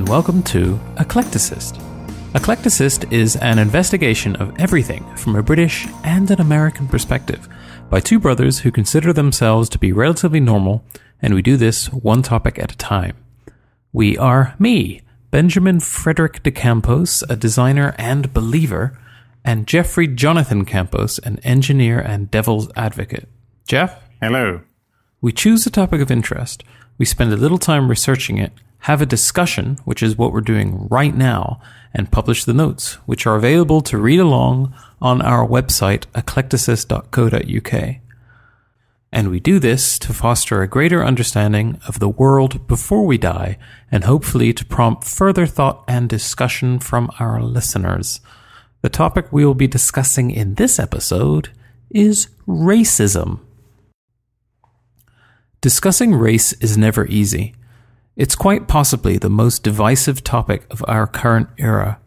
and welcome to Eclecticist. Eclecticist is an investigation of everything from a British and an American perspective by two brothers who consider themselves to be relatively normal, and we do this one topic at a time. We are me, Benjamin Frederick de Campos, a designer and believer, and Jeffrey Jonathan Campos, an engineer and devil's advocate. Jeff? Hello. We choose a topic of interest, we spend a little time researching it, have a discussion, which is what we're doing right now, and publish the notes, which are available to read along on our website, eclecticist.co.uk. And we do this to foster a greater understanding of the world before we die, and hopefully to prompt further thought and discussion from our listeners. The topic we will be discussing in this episode is racism. Discussing race is never easy. It's quite possibly the most divisive topic of our current era.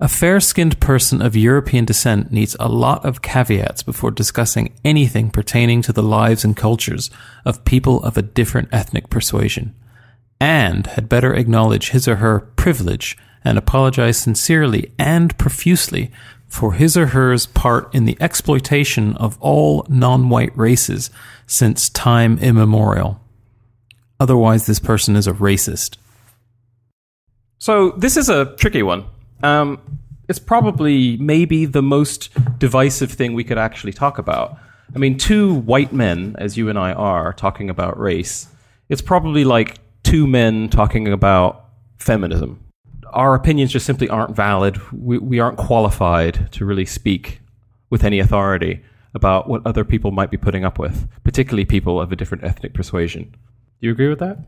A fair skinned person of European descent needs a lot of caveats before discussing anything pertaining to the lives and cultures of people of a different ethnic persuasion, and had better acknowledge his or her privilege and apologize sincerely and profusely for his or hers part in the exploitation of all non white races since time immemorial. Otherwise, this person is a racist. So, this is a tricky one um, it's probably maybe the most divisive thing we could actually talk about. I mean, two white men, as you and I are, talking about race, it's probably like two men talking about feminism. Our opinions just simply aren't valid. We, we aren't qualified to really speak with any authority about what other people might be putting up with, particularly people of a different ethnic persuasion. Do you agree with that?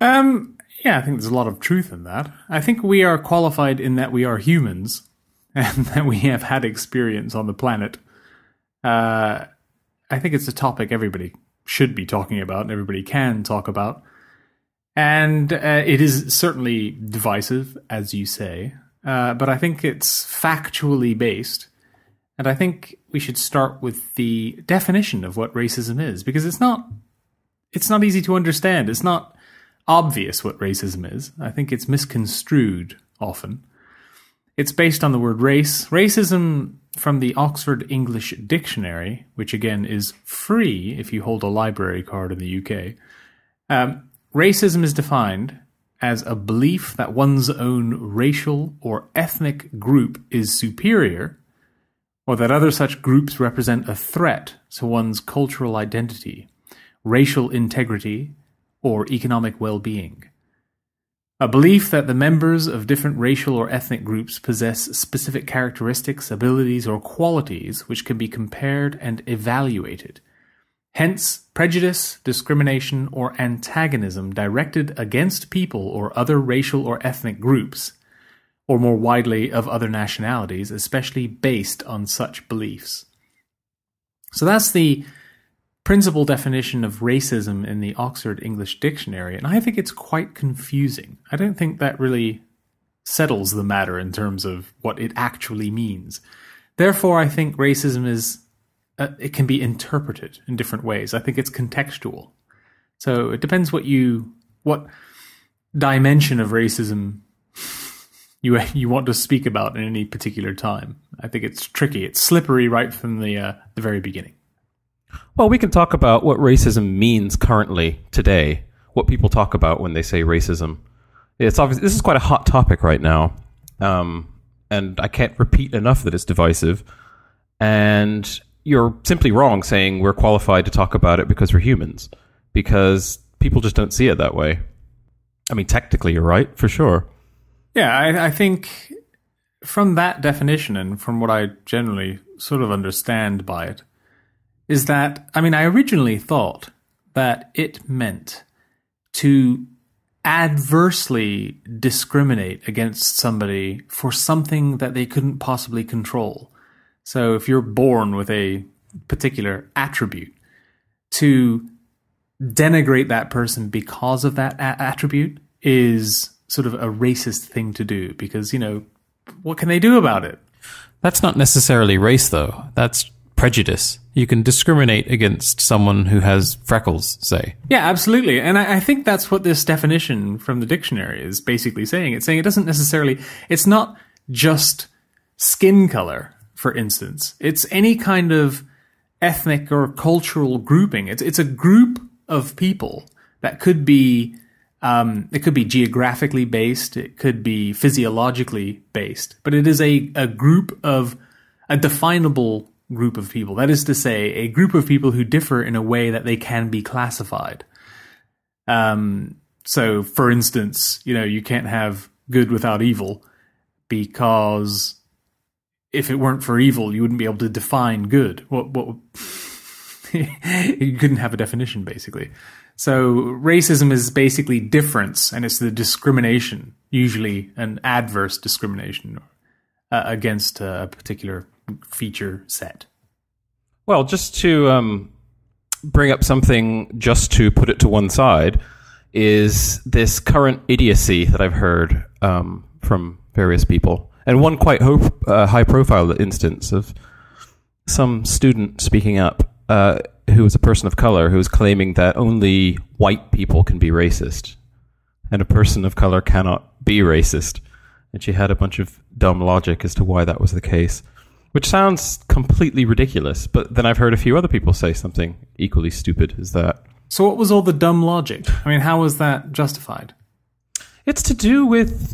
Um, yeah, I think there's a lot of truth in that. I think we are qualified in that we are humans and that we have had experience on the planet. Uh, I think it's a topic everybody should be talking about and everybody can talk about. And uh, it is certainly divisive, as you say, uh, but I think it's factually based. And I think we should start with the definition of what racism is, because it's not it's not easy to understand. It's not obvious what racism is. I think it's misconstrued often. It's based on the word race. Racism from the Oxford English Dictionary, which again is free if you hold a library card in the UK. Um, racism is defined as a belief that one's own racial or ethnic group is superior, or that other such groups represent a threat to one's cultural identity, racial integrity, or economic well being. A belief that the members of different racial or ethnic groups possess specific characteristics, abilities, or qualities which can be compared and evaluated. Hence, prejudice, discrimination, or antagonism directed against people or other racial or ethnic groups, or more widely of other nationalities, especially based on such beliefs. So that's the principal definition of racism in the Oxford English Dictionary, and I think it's quite confusing. I don't think that really settles the matter in terms of what it actually means. Therefore, I think racism is uh, it can be interpreted in different ways. I think it's contextual. So it depends what you what dimension of racism you you want to speak about in any particular time. I think it's tricky. It's slippery right from the uh, the very beginning. Well, we can talk about what racism means currently today. What people talk about when they say racism. It's obvious. This is quite a hot topic right now, um, and I can't repeat enough that it's divisive. And you're simply wrong saying we're qualified to talk about it because we're humans, because people just don't see it that way. I mean, technically, you're right for sure. Yeah, I, I think from that definition and from what I generally sort of understand by it, is that, I mean, I originally thought that it meant to adversely discriminate against somebody for something that they couldn't possibly control. So if you're born with a particular attribute, to denigrate that person because of that a- attribute is sort of a racist thing to do because, you know, what can they do about it? That's not necessarily race, though. That's prejudice. You can discriminate against someone who has freckles, say. Yeah, absolutely. And I, I, think that's what this definition from the dictionary is basically saying. It's saying it doesn't necessarily, it's not just skin color, for instance. It's any kind of ethnic or cultural grouping. It's, it's a group of people that could be, um, it could be geographically based, it could be physiologically based, but it is a, a group of, a definable group of people. That is to say, a group of people who differ in a way that they can be classified. Um, so, for instance, you know, you can't have good without evil because if it weren't for evil, you wouldn't be able to define good. What? What? you couldn't have a definition, basically. So, racism is basically difference, and it's the discrimination, usually an adverse discrimination uh, against a particular feature set. Well, just to um, bring up something, just to put it to one side, is this current idiocy that I've heard um, from various people, and one quite uh, high-profile instance of some student speaking up uh, who was a person of color who was claiming that only white people can be racist, and a person of color cannot be racist. And she had a bunch of dumb logic as to why that was the case which sounds completely ridiculous. But then I've heard a few other people say something equally stupid as that. So, what was all the dumb logic? I mean, how was that justified? It's to do with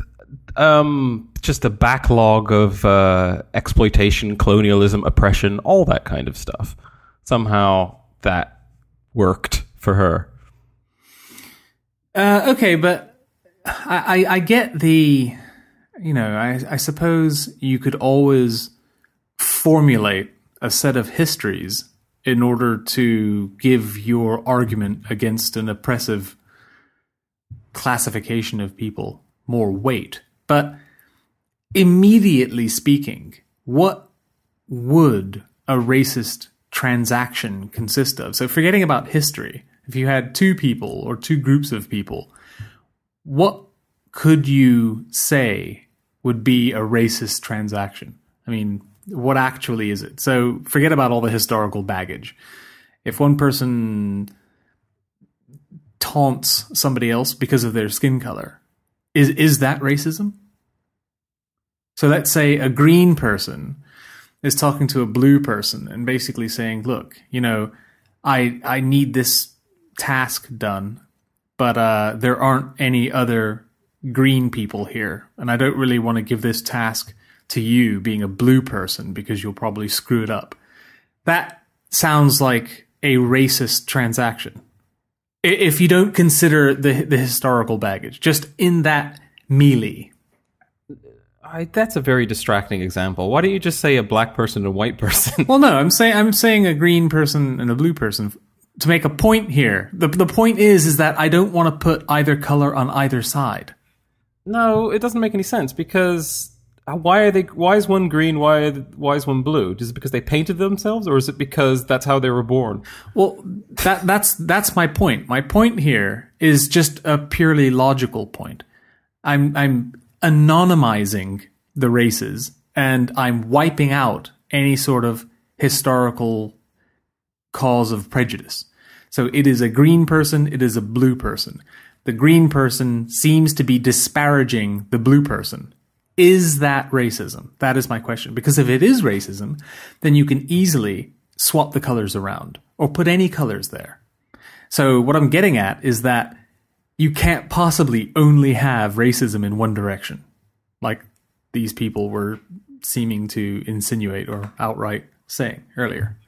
um, just a backlog of uh, exploitation, colonialism, oppression, all that kind of stuff. Somehow that worked for her. Uh, okay, but I, I, I, get the, you know, I, I suppose you could always formulate a set of histories in order to give your argument against an oppressive classification of people more weight. But immediately speaking, what would a racist transaction consist of? So, forgetting about history, if you had two people or two groups of people, what could you say would be a racist transaction? I mean, what actually is it? So forget about all the historical baggage. If one person taunts somebody else because of their skin color, is is that racism? So let's say a green person is talking to a blue person and basically saying, "Look, you know, I I need this task done, but uh, there aren't any other green people here, and I don't really want to give this task to you being a blue person because you'll probably screw it up. That sounds like a racist transaction. If you don't consider the the historical baggage, just in that melee. I, that's a very distracting example. Why don't you just say a black person and a white person? well, no, I'm saying I'm saying a green person and a blue person to make a point here. The the point is is that I don't want to put either color on either side. No, it doesn't make any sense because Uh, why are they? Why is one green? Why why is one blue? Is it because they painted themselves, or is it because that's how they were born? Well, that that's that's my point. My point here is just a purely logical point. I'm I'm anonymizing the races, and I'm wiping out any sort of historical cause of prejudice. So it is a green person, it is a blue person. The green person seems to be disparaging the blue person is that racism? That is my question. Because if it is racism, then you can easily swap the colors around or put any colors there. So what I'm getting at is that you can't possibly only have racism in one direction, like these people were seeming to insinuate or outright saying earlier.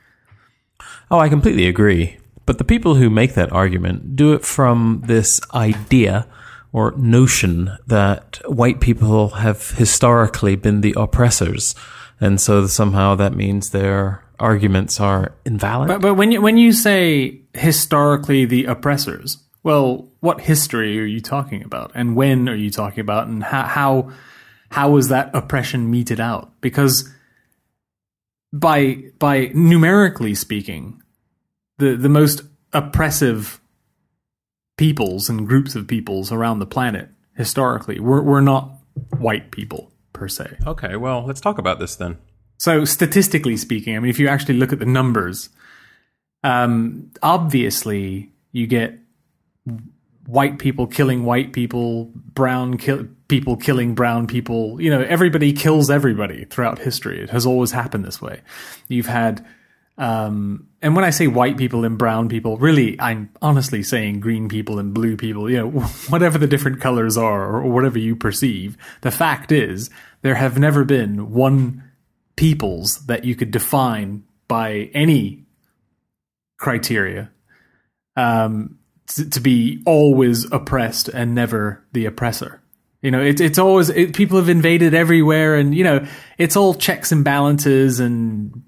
Oh, I completely agree. But the people who make that argument do it from this idea or notion that white people have historically been the oppressors, and so somehow that means their arguments are invalid. But, but when you when you say historically the oppressors, well, what history are you talking about, and when are you talking about, and how how how was that oppression meted out? Because by by numerically speaking, the the most oppressive peoples and groups of peoples around the planet historically. We're, we're not white people per se. Okay, well, let's talk about this then. So statistically speaking, I mean, if you actually look at the numbers, um, obviously you get white people killing white people, brown kill- people killing brown people. You know, everybody kills everybody throughout history. It has always happened this way. You've had, um, and when I say white people and brown people, really, I'm honestly saying green people and blue people. You know, whatever the different colors are or whatever you perceive. The fact is, there have never been one peoples that you could define by any criteria um, to, to be always oppressed and never the oppressor. You know, it's it's always it, people have invaded everywhere, and you know, it's all checks and balances and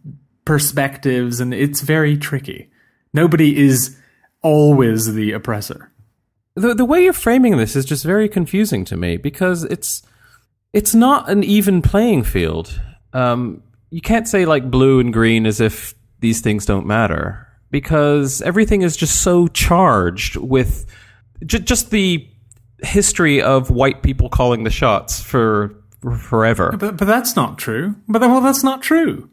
perspectives, and it's very tricky. Nobody is always the oppressor. The the way you're framing this is just very confusing to me because it's it's not an even playing field. Um, you can't say like blue and green as if these things don't matter because everything is just so charged with j- just the history of white people calling the shots for, for forever. But but that's not true. But well, that's not true.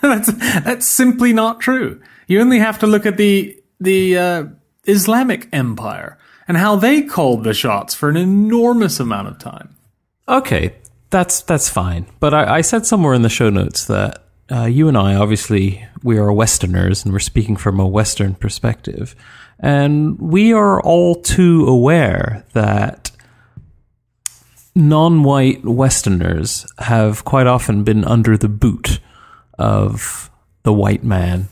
that's that's simply not true. You only have to look at the the uh, Islamic Empire and how they called the shots for an enormous amount of time. Okay, that's that's fine. But I, I said somewhere in the show notes that uh, you and I, obviously, we are Westerners and we're speaking from a Western perspective. And we are all too aware that non white Westerners have quite often been under the boot of the white man.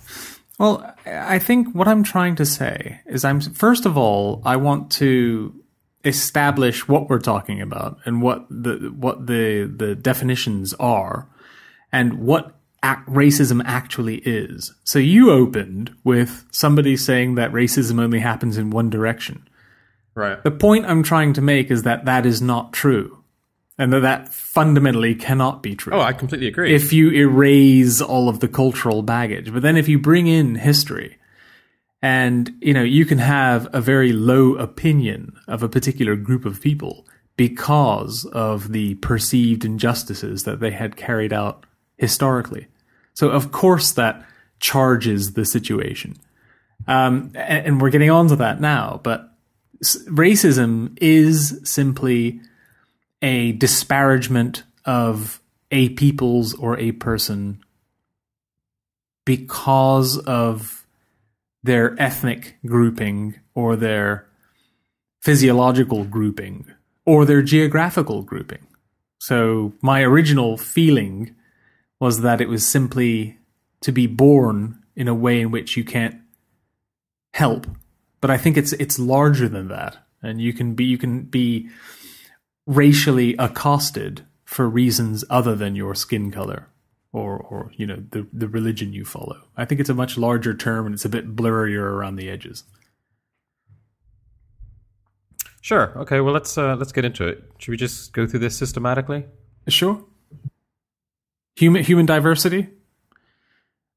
Well, I think what I'm trying to say is I'm first of all, I want to establish what we're talking about and what the what the the definitions are and what ac- racism actually is. So you opened with somebody saying that racism only happens in one direction. Right. The point I'm trying to make is that that is not true. And that that fundamentally cannot be true Oh, I completely agree. if you erase all of the cultural baggage. But then if you bring in history, and you know, you can have a very low opinion of a particular group of people because of the perceived injustices that they had carried out historically. So of course that charges the situation. Um, and, and we're getting onto that now, but s- racism is simply a disparagement of a people's or a person because of their ethnic grouping or their physiological grouping or their geographical grouping. So my original feeling was that it was simply to be born in a way in which you can't help. But I think it's it's larger than that. And you can be you can be racially accosted for reasons other than your skin color or or you know the the religion you follow. I think it's a much larger term and it's a bit blurrier around the edges. sure. Okay. Well, let's uh, let's get into it. Should we just go through this systematically? Sure. Human human diversity.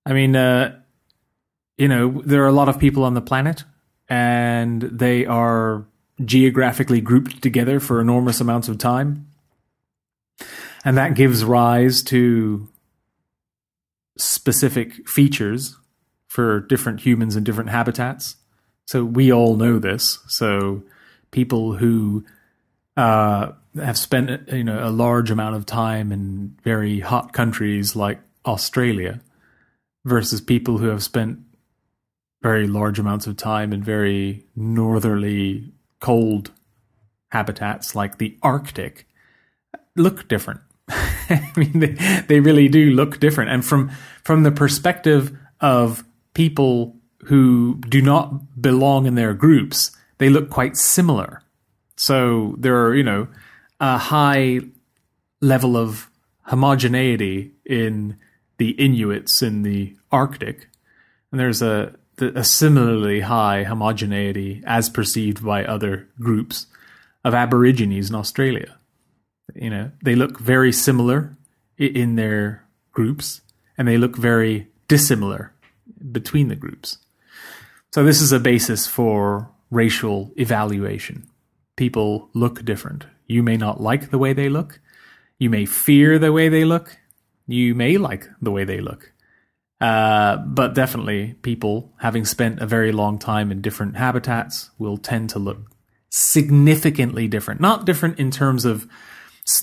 I mean, uh, you know, there are a lot of people on the planet, and they are geographically grouped together for enormous amounts of time, and that gives rise to specific features for different humans in different habitats. So we all know this. So people who uh, have spent you know a large amount of time in very hot countries like Australia versus people who have spent very large amounts of time in very northerly cold habitats like the Arctic look different. I mean, they, they really do look different. And from from the perspective of people who do not belong in their groups, they look quite similar. So there are, you know, a high level of homogeneity in the Inuits in the Arctic, and there's a a similarly high homogeneity as perceived by other groups of Aborigines in Australia. You know, they look very similar in their groups, and they look very dissimilar between the groups. So this is a basis for racial evaluation. People look different. You may not like the way they look. You may fear the way they look. you may like the way they look. Uh, but definitely, people having spent a very long time in different habitats will tend to look significantly different. Not different in terms of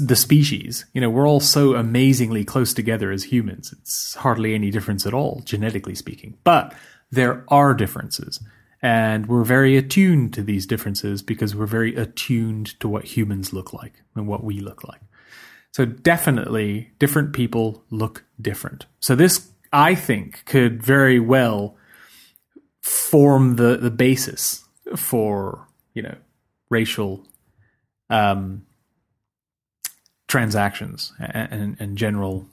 the species. You know, we're all so amazingly close together as humans. It's hardly any difference at all, genetically speaking. But there are differences. And we're very attuned to these differences because we're very attuned to what humans look like and what we look like. So definitely different people look different. So this, I think, could very well form the, the basis for, you know, racial um, transactions and, and, general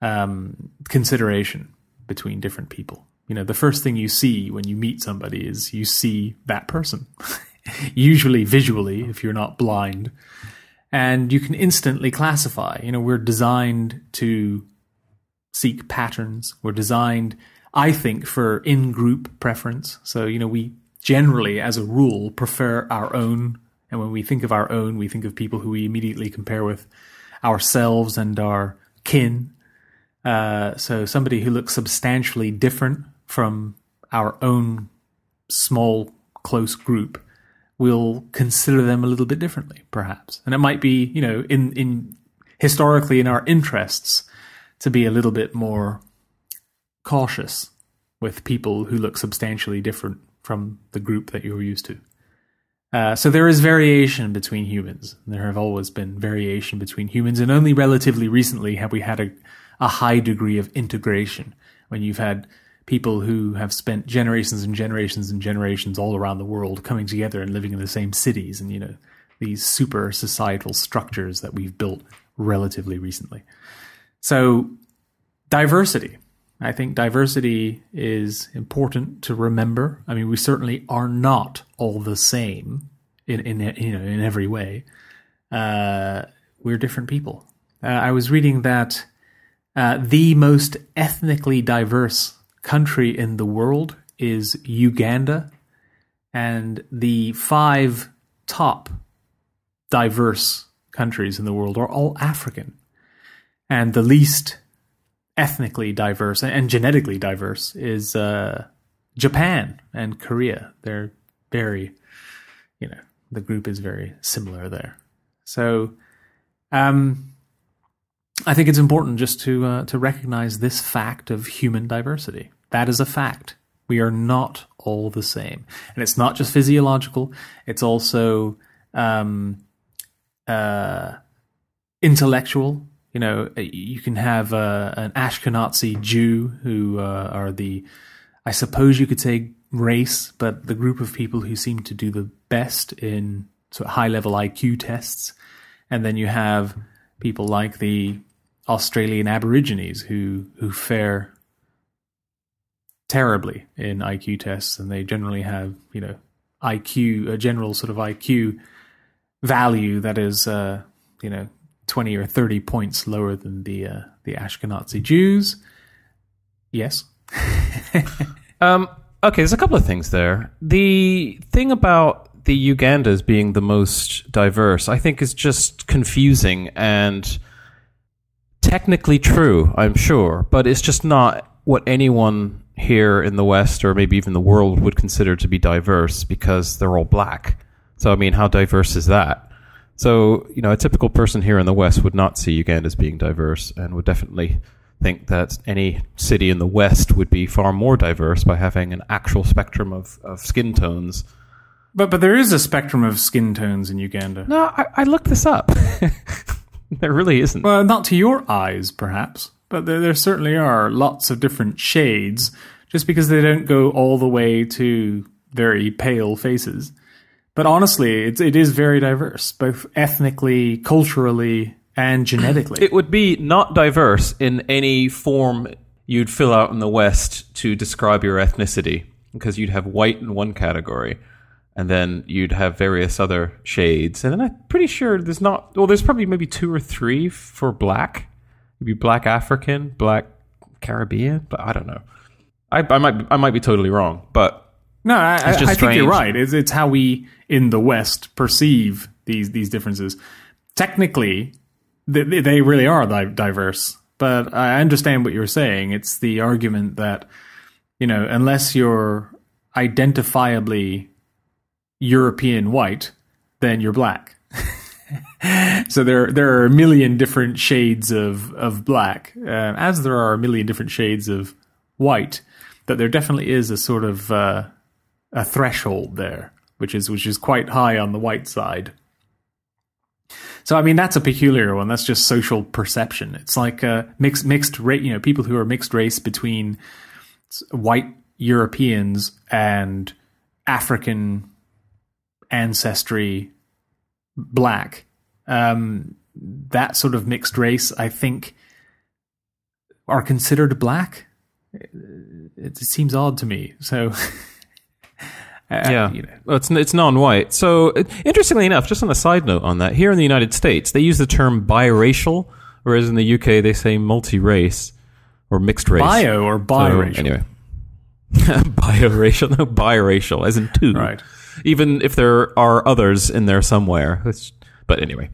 um, consideration between different people. You know, the first thing you see when you meet somebody is you see that person, usually visually, if you're not blind and you can instantly classify. You know, we're designed to seek patterns. We're designed, I think, for in group preference. So, you know, we generally, as a rule, prefer our own. And when we think of our own, we think of people who we immediately compare with ourselves and our kin. Uh, so, somebody who looks substantially different from our own small, close group we'll consider them a little bit differently, perhaps. And it might be, you know, in, in historically in our interests to be a little bit more cautious with people who look substantially different from the group that you're used to. Uh, so there is variation between humans. There have always been variation between humans, and only relatively recently have we had a, a high degree of integration. When you've had people who have spent generations and generations and generations all around the world coming together and living in the same cities and you know these super societal structures that we've built relatively recently so diversity. I think diversity is important to remember. I mean we certainly are not all the same in in you know in every way. Uh, we're different people. Uh, i was reading that uh, the most ethnically diverse country in the world is Uganda, and the five top diverse countries in the world are all African. And the least ethnically diverse and genetically diverse is uh, Japan and Korea. They're very, you know, the group is very similar there. So, um, I think it's important just to uh, to recognize this fact of human diversity. That is a fact. We are not all the same, and it's not just physiological. It's also um, uh, intellectual. You know, you can have uh, an Ashkenazi Jew who uh, are the, I suppose you could say race, but the group of people who seem to do the best in sort of high level IQ tests, and then you have people like the Australian Aborigines who who fare terribly in IQ tests, and they generally have you know IQ a general sort of IQ value that is uh, you know twenty or thirty points lower than the uh, the Ashkenazi Jews. Yes. Um, okay, there's a couple of things there. The thing about the Ugandas being the most diverse, I think, is just confusing and technically true, I'm sure, but it's just not what anyone here in the West or maybe even the world would consider to be diverse because they're all black. So, I mean, how diverse is that? So, you know, a typical person here in the West would not see Uganda as being diverse and would definitely think that any city in the West would be far more diverse by having an actual spectrum of, of skin tones. But but there is a spectrum of skin tones in Uganda. No, I, I looked this up. there really isn't. Well, not to your eyes, perhaps, but there, there certainly are lots of different shades. Just because they don't go all the way to very pale faces, but honestly, it's it is very diverse, both ethnically, culturally, and genetically. It would be not diverse in any form you'd fill out in the West to describe your ethnicity, because you'd have white in one category, and then you'd have various other shades, and then I'm pretty sure there's not. Well, there's probably maybe two or three for black. Maybe black African, black Caribbean, but I don't know. I, I might I might be totally wrong, but No, I, I, I think strange. you're right. It's, it's how we in the West perceive these these differences. Technically, they, they really are di- diverse. But I understand what you're saying. It's the argument that you know, unless you're identifiably European white, then you're black. so there there are a million different shades of of black, uh, as there are a million different shades of white. But there definitely is a sort of uh, a threshold there, which is which is quite high on the white side. So I mean that's a peculiar one. That's just social perception. It's like uh, mixed mixed race. You know, people who are mixed race between white Europeans and African ancestry black. Um, that sort of mixed race, I think, are considered black. It, it seems odd to me. So, yeah, you know. it's it's non-white. So, interestingly enough, just on a side note on that, here in the United States, they use the term biracial, whereas in the UK they say multi-race or mixed race. Bio or biracial. So, anyway, biracial, no, biracial, as in two. Right. Even if there are others in there somewhere. It's, but anyway.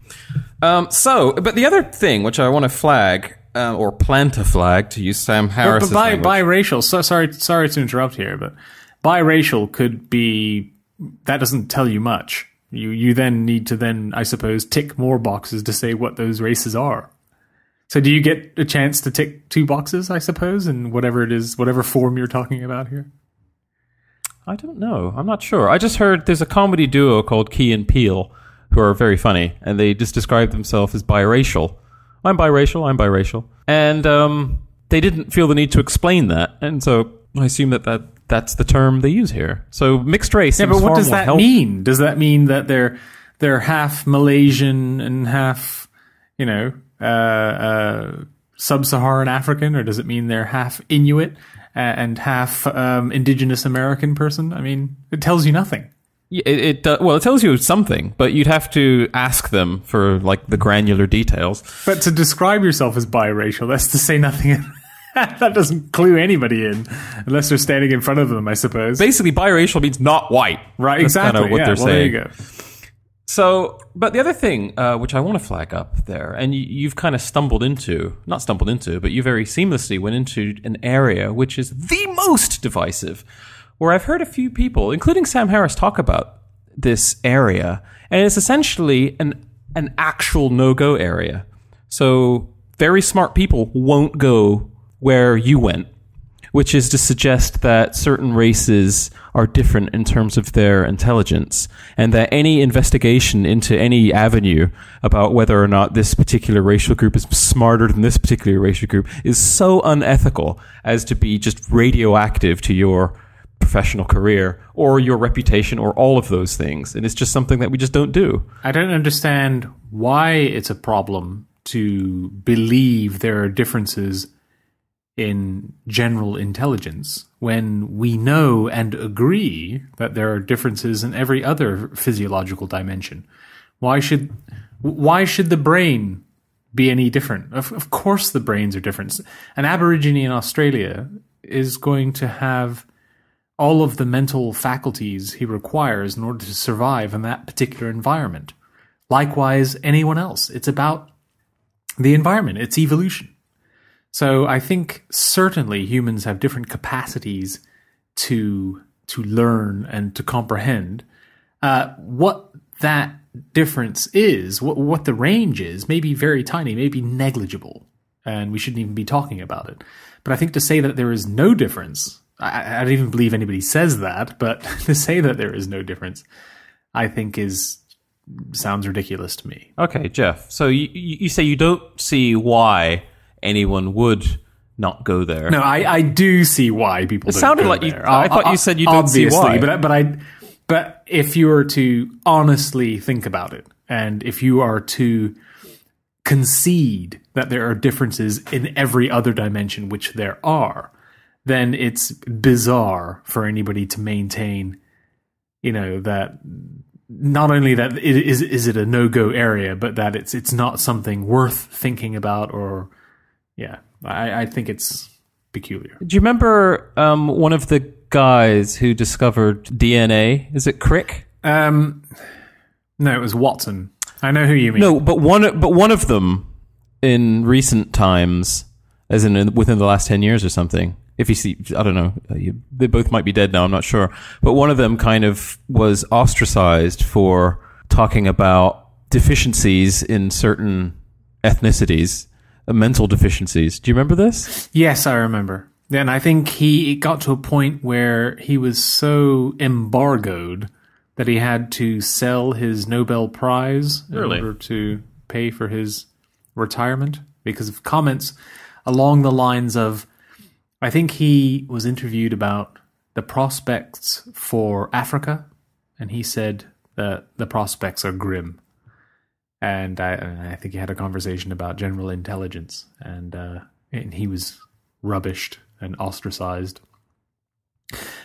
Um, so, but the other thing which I want to flag, uh, or plant a flag, to use Sam Harris. But, but bi- biracial, so sorry, sorry to interrupt here, but biracial could be, that doesn't tell you much. You, you then need to then, I suppose, tick more boxes to say what those races are. So do you get a chance to tick two boxes, I suppose, in whatever it is, whatever form you're talking about here? I don't know. I'm not sure. I just heard there's a comedy duo called Key and Peele who are very funny, and they just describe themselves as biracial. I'm biracial. I'm biracial, and um, they didn't feel the need to explain that, and so I assume that, that that's the term they use here. So mixed race. Yeah, but what does that help- mean? Does that mean that they're they're half Malaysian and half, you know, uh, uh, sub-Saharan African, or does it mean they're half Inuit and half um, indigenous American person? I mean, it tells you nothing. It, it uh, well, it tells you something, but you'd have to ask them for like the granular details. But to describe yourself as biracial, that's to say nothing. that doesn't clue anybody in, unless they're standing in front of them, I suppose. Basically, biracial means not white. Right, That's exactly. Kind of what yeah, they're well, saying. There you go. So, but the other thing uh, which I want to flag up there, and you, you've kind of stumbled into, not stumbled into, but you very seamlessly went into an area which is the most divisive, where I've heard a few people, including Sam Harris, talk about this area, and it's essentially an an actual no go area. So, very smart people won't go where you went which is to suggest that certain races are different in terms of their intelligence, and that any investigation into any avenue about whether or not this particular racial group is smarter than this particular racial group is so unethical as to be just radioactive to your professional career or your reputation or all of those things. And it's just something that we just don't do. I don't understand why it's a problem to believe there are differences in general intelligence when we know and agree that there are differences in every other physiological dimension. Why should why should the brain be any different? Of, of course, the brains are different. An Aborigine in Australia is going to have all of the mental faculties he requires in order to survive in that particular environment. Likewise, anyone else. It's about the environment, it's evolution. So I think certainly humans have different capacities to to learn and to comprehend. Uh, what that difference is, what what the range is, may be very tiny, may be negligible, and we shouldn't even be talking about it. But I think to say that there is no difference, I, I don't even believe anybody says that. But to say that there is no difference, I think is sounds ridiculous to me. Okay, Jeff. So you you say you don't see why anyone would not go there. No, I, I do see why people. It sounded like there. you. I thought you said you don't see why. But but I but if you were to honestly think about it, and if you are to concede that there are differences in every other dimension, which there are, then it's bizarre for anybody to maintain, you know, that not only that it is is it a no go area, but that it's it's not something worth thinking about or yeah, I, I think it's peculiar. Do you remember um, one of the guys who discovered DNA? Is it Crick? Um, no, it was Watson. I know who you mean. No, but one but one of them in recent times, as in, in within the last ten years or something. If you see, I don't know, uh, you, they both might be dead now. I'm not sure, but one of them kind of was ostracized for talking about deficiencies in certain ethnicities, Uh, mental deficiencies. Do you remember this? Yes, I remember. And I think he it got to a point where he was so embargoed that he had to sell his Nobel Prize Really? in order to pay for his retirement because of comments along the lines of I think he was interviewed about the prospects for Africa and he said that the prospects are grim. And I, I think he had a conversation about general intelligence, and uh, and he was rubbished and ostracized,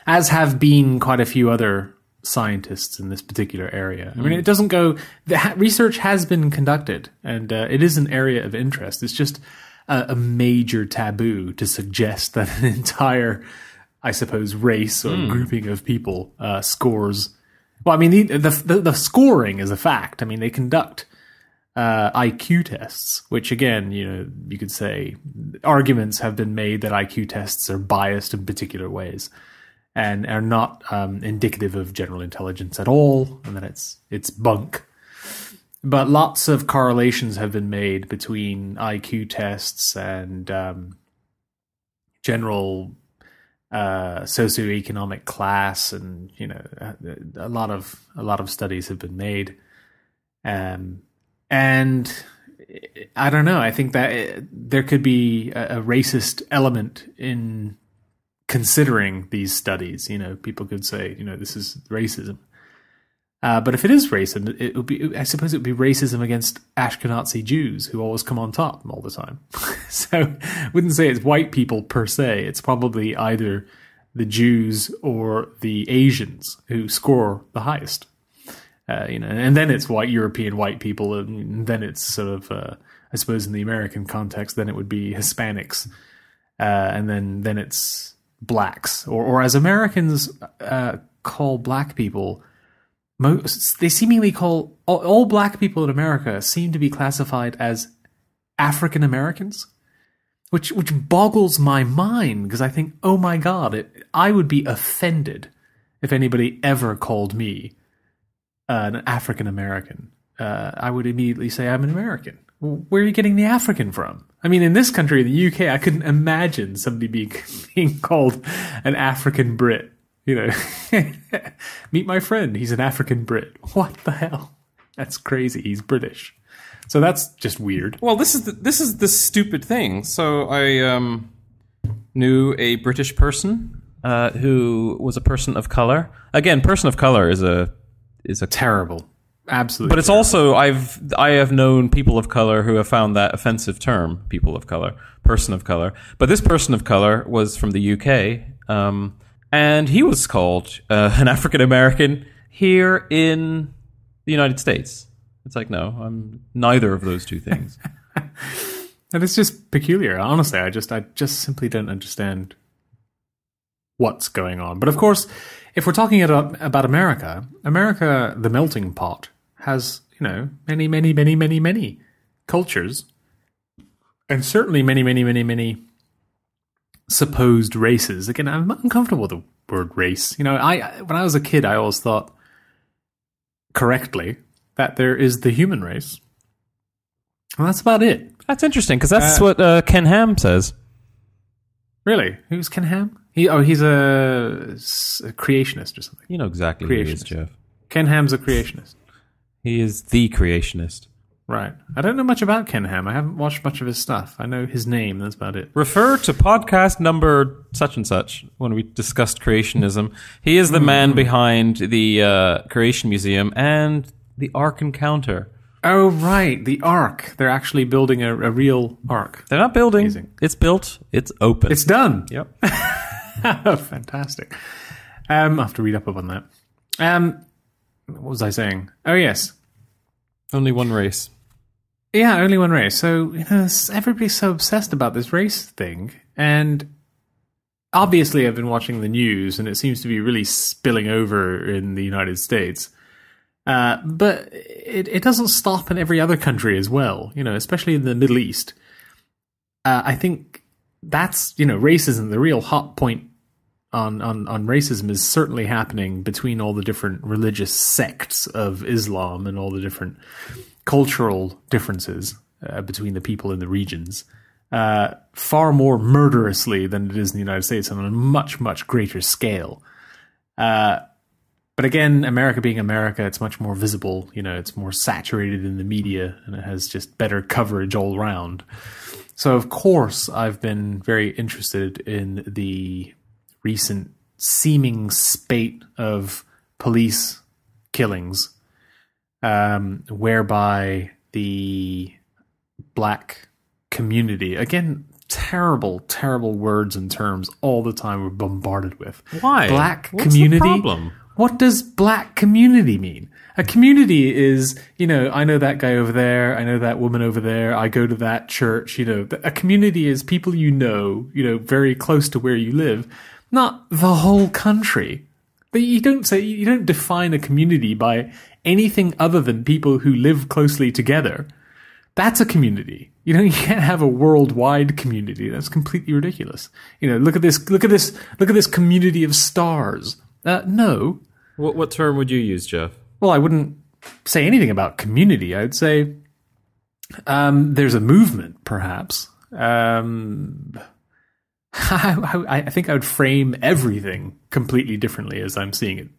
as have been quite a few other scientists in this particular area. I mean, it doesn't go. The ha- research has been conducted, and uh, it is an area of interest. It's just a, a major taboo to suggest that an entire, I suppose, race or grouping of people uh, scores. Well, I mean, the, the the the scoring is a fact. I mean, they conduct uh, IQ tests, which again, you know, you could say arguments have been made that IQ tests are biased in particular ways and are not um, indicative of general intelligence at all, and that it's it's bunk. But lots of correlations have been made between IQ tests and um, general uh, socioeconomic class, and you know, a, lot of a lot of studies have been made. Um, and I don't know. I think that uh, there could be a, a racist element in considering these studies. You know, people could say, you know, this is racism. Uh, but if it is racism, it would be. I suppose it would be racism against Ashkenazi Jews who always come on top all the time. so, I wouldn't say it's white people per se. It's probably either the Jews or the Asians who score the highest. Uh, you know, and then it's white European white people, and then it's sort of, uh, I suppose, in the American context, then it would be Hispanics, uh, and then then it's blacks, or or as Americans uh, call black people, most they seemingly call all, all black people in America seem to be classified as African Americans, which which boggles my mind because I think, oh my god, it, I would be offended if anybody ever called me an African American. Uh, I would immediately say I'm an American. Where are you getting the African from? I mean, in this country, the UK, I couldn't imagine somebody being being called an African Brit. You know, meet my friend. He's an African Brit. What the hell? That's crazy. He's British. So that's just weird. Well, this is the, this is the stupid thing. So I um, knew a British person uh, who was a person of color. Again, person of color is a is a Terrible. Absolutely. But it's also I've I have known people of color who have found that offensive term, people of color, person of color. But this person of color was from the UK, um, and he was called uh, an African American here in the United States. It's like no, I'm neither of those two things. And it's just peculiar. Honestly, I just I just simply don't understand what's going on. But of course, if we're talking about, about America, America, the melting pot, has you know many, many, many, many, many cultures, and certainly many, many, many, many supposed races. Again, I'm uncomfortable with the word race. You know, I when I was a kid, I always thought correctly that there is the human race. And that's about it. That's interesting because that's Uh, what uh, Ken Ham says. Really? Who's Ken Ham? He, oh, he's a creationist or something. You know exactly who he is, Creationist. Jeff. Ken Ham's a creationist. He is the creationist. Right. I don't know much about Ken Ham. I haven't watched much of his stuff. I know his name. That's about it. Refer to podcast number such and such when we discussed creationism. He is the man behind the uh, Creation Museum and the Ark Encounter. Oh, right. The Ark. They're actually building a, a real Ark. They're not building. Amazing. It's built. It's open. It's done. yep. Fantastic. Um, I have to read up on that. Um, what was I saying? Oh, yes. Only one race. Yeah, only one race. So you know, everybody's so obsessed about this race thing, and obviously, I've been watching the news, and it seems to be really spilling over in the United States. Uh, but it, it doesn't stop in every other country as well, you know, especially in the Middle East. Uh, I think that's, you know, racism, the real hot point on, on, on racism is certainly happening between all the different religious sects of Islam and all the different cultural differences uh, between the people in the regions. Uh, far more murderously than it is in the United States and on a much, much greater scale. Uh, but again, America being America, it's much more visible. You know, it's more saturated in the media and it has just better coverage all around. So, of course, I've been very interested in the recent seeming spate of police killings, um, whereby the black community, again, terrible, terrible words and terms all the time we're bombarded with. Why? Black What's the community. problem? What does black community mean? A community is, you know, I know that guy over there, I know that woman over there, I go to that church, you know. A community is people you know, you know, very close to where you live, not the whole country. But you don't say you don't define a community by anything other than people who live closely together. That's a community. You know, you can't have a worldwide community. That's completely ridiculous. You know, look at this, look at this, look at this community of stars. Uh, no, What, what term would you use, Jeff? well, I wouldn't say anything about community. I would say um, there's a movement, perhaps. Um, I, I think I would frame everything completely differently as I'm seeing it,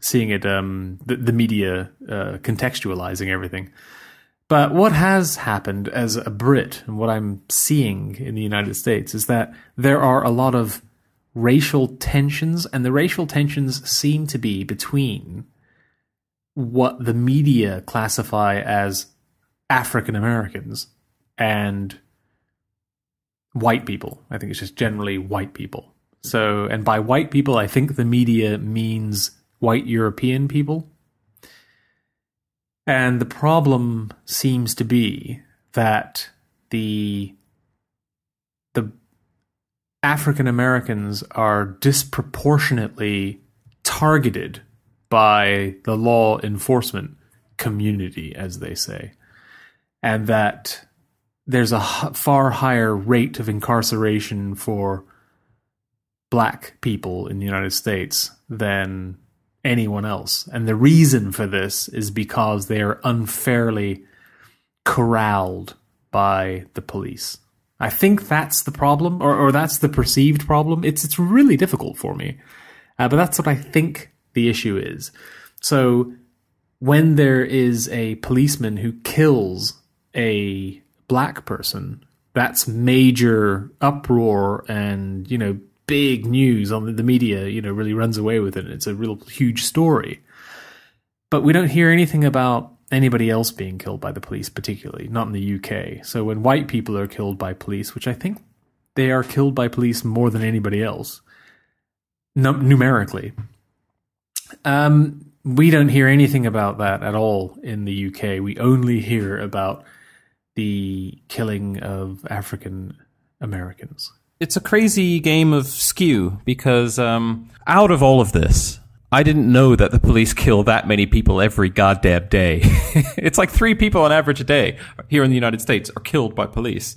seeing it, um, the, the media uh, contextualizing everything. But what has happened as a Brit and what I'm seeing in the United States is that there are a lot of racial tensions, and the racial tensions seem to be between what the media classify as African Americans and white people. I think it's just generally white people. So, and by white people, I think the media means white European people. And the problem seems to be that the the African Americans are disproportionately targeted by the law enforcement community, as they say, and that there's a far higher rate of incarceration for black people in the United States than anyone else. And the reason for this is because they are unfairly corralled by the police. I think that's the problem, or, or that's the perceived problem. It's it's really difficult for me, uh, but that's what I think the issue is. So when there is a policeman who kills a black person, that's major uproar and you know big news on the, media. You know, really runs away with it. It's a real huge story, but we don't hear anything about anybody else being killed by the police, particularly not in the UK. So when white people are killed by police, which I think they are killed by police more than anybody else, num- numerically, um, we don't hear anything about that at all in the UK. We only hear about the killing of African Americans. It's a crazy game of skew because um, out of all of this, I didn't know that the police kill that many people every goddamn day. it's like three people on average a day here in the United States are killed by police.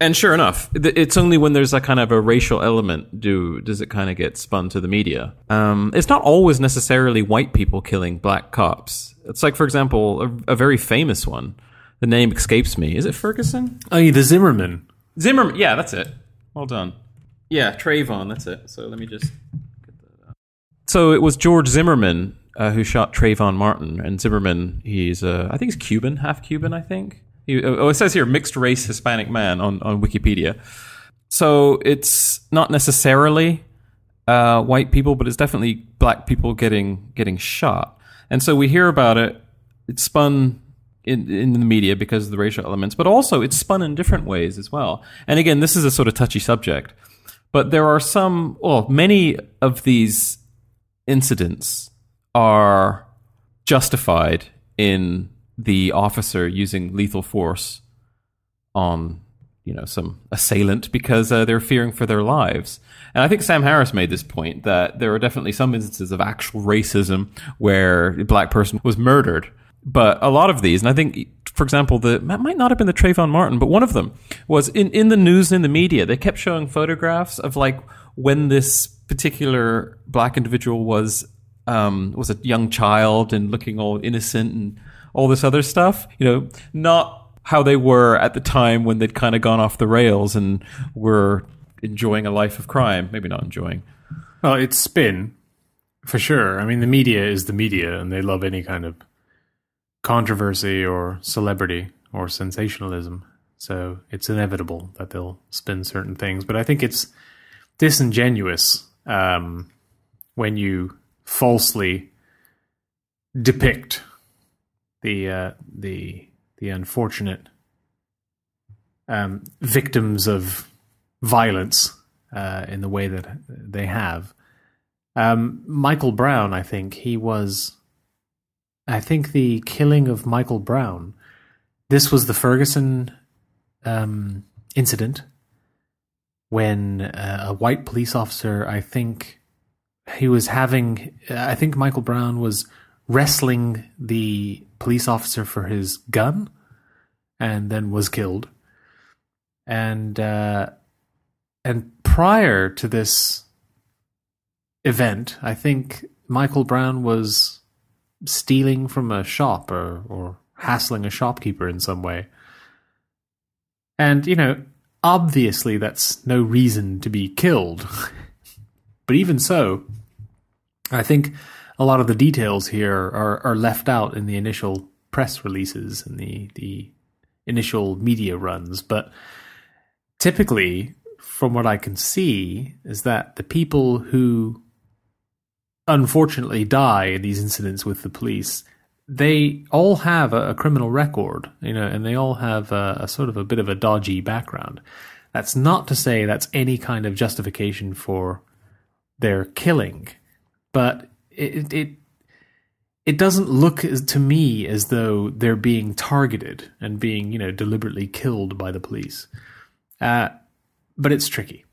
And sure enough, it's only when there's a kind of a racial element do does it kind of get spun to the media. Um, it's not always necessarily white people killing black cops. It's like, for example, a, a very famous one. The name escapes me. Is it Ferguson? Oh, yeah, the Zimmerman. Zimmerman. Yeah, that's it. Well done. Yeah, Trayvon. That's it. So let me just. Get that up. So it was George Zimmerman uh, who shot Trayvon Martin, and Zimmerman, he's uh, I think he's Cuban, half Cuban, I think. He, oh, it says here mixed race Hispanic man on on Wikipedia. So it's not necessarily uh, white people, but it's definitely black people getting getting shot. And so we hear about it. It's spun in, in the media because of the racial elements, but also it's spun in different ways as well. And again, this is a sort of touchy subject, but there are some, well, many of these incidents are justified in the officer using lethal force on you know some assailant because uh, they're fearing for their lives. And I think Sam Harris made this point that there are definitely some instances of actual racism where a black person was murdered. But a lot of these, and I think, for example, the that might not have been the Trayvon Martin, but one of them was in, in the news and in the media. They kept showing photographs of like when this particular black individual was um, was a young child and looking all innocent and all this other stuff. You know, not how they were at the time when they'd kind of gone off the rails and were enjoying a life of crime. Maybe not enjoying. Well, it's spin for sure. I mean, the media is the media, and they love any kind of controversy or celebrity or sensationalism. So it's inevitable that they'll spin certain things. But I think it's disingenuous um, when you falsely depict the uh, the the unfortunate um, victims of violence uh, in the way that they have. Um, Michael Brown, I think he was. I think the killing of Michael Brown. This was the Ferguson um, incident when uh, a white police officer, I think he was having. I think Michael Brown was wrestling the police officer for his gun and then was killed. And uh, and prior to this event, I think Michael Brown was stealing from a shop or or hassling a shopkeeper in some way. And you know, obviously that's no reason to be killed. but even so, I think a lot of the details here are, are left out in the initial press releases and the, the initial media runs. But typically, from what I can see, is that the people who unfortunately die in these incidents with the police, they all have a, a criminal record, you know, and they all have a, a sort of a bit of a dodgy background. That's not to say that's any kind of justification for their killing, but it it it doesn't look to me as though they're being targeted and being you know deliberately killed by the police. Uh, but it's tricky.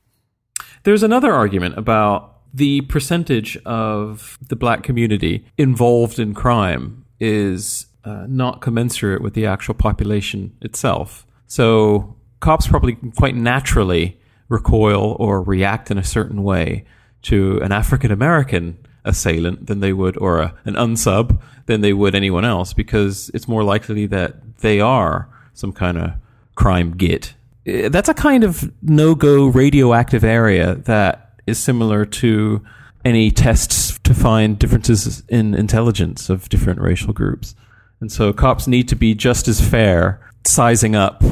There's another argument about the percentage of the black community involved in crime is uh, not commensurate with the actual population itself. So cops probably quite naturally recoil or react in a certain way to an African American assailant than they would, or a, an unsub than they would anyone else, because it's more likely that they are some kind of crime git. Eh, that's a kind of no go radioactive area that is similar to any tests to find differences in intelligence of different racial groups. And so cops need to be just as fair sizing up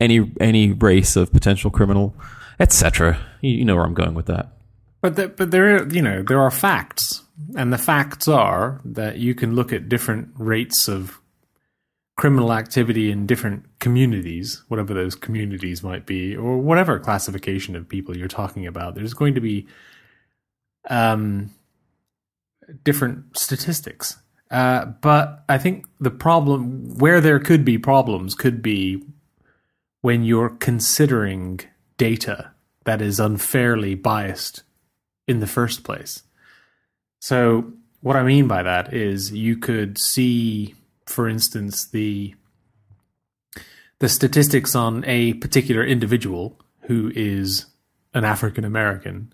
any any race of potential criminal, etc. You, you know where I'm going with that. But the, but there you know there are facts, and the facts are that you can look at different rates of criminal activity in different communities, whatever those communities might be, or whatever classification of people you're talking about. There's going to be um, different statistics. Uh, but I think the problem, where there could be problems, could be when you're considering data that is unfairly biased in the first place. So, what I mean by that is you could see, for instance, the the statistics on a particular individual who is an African American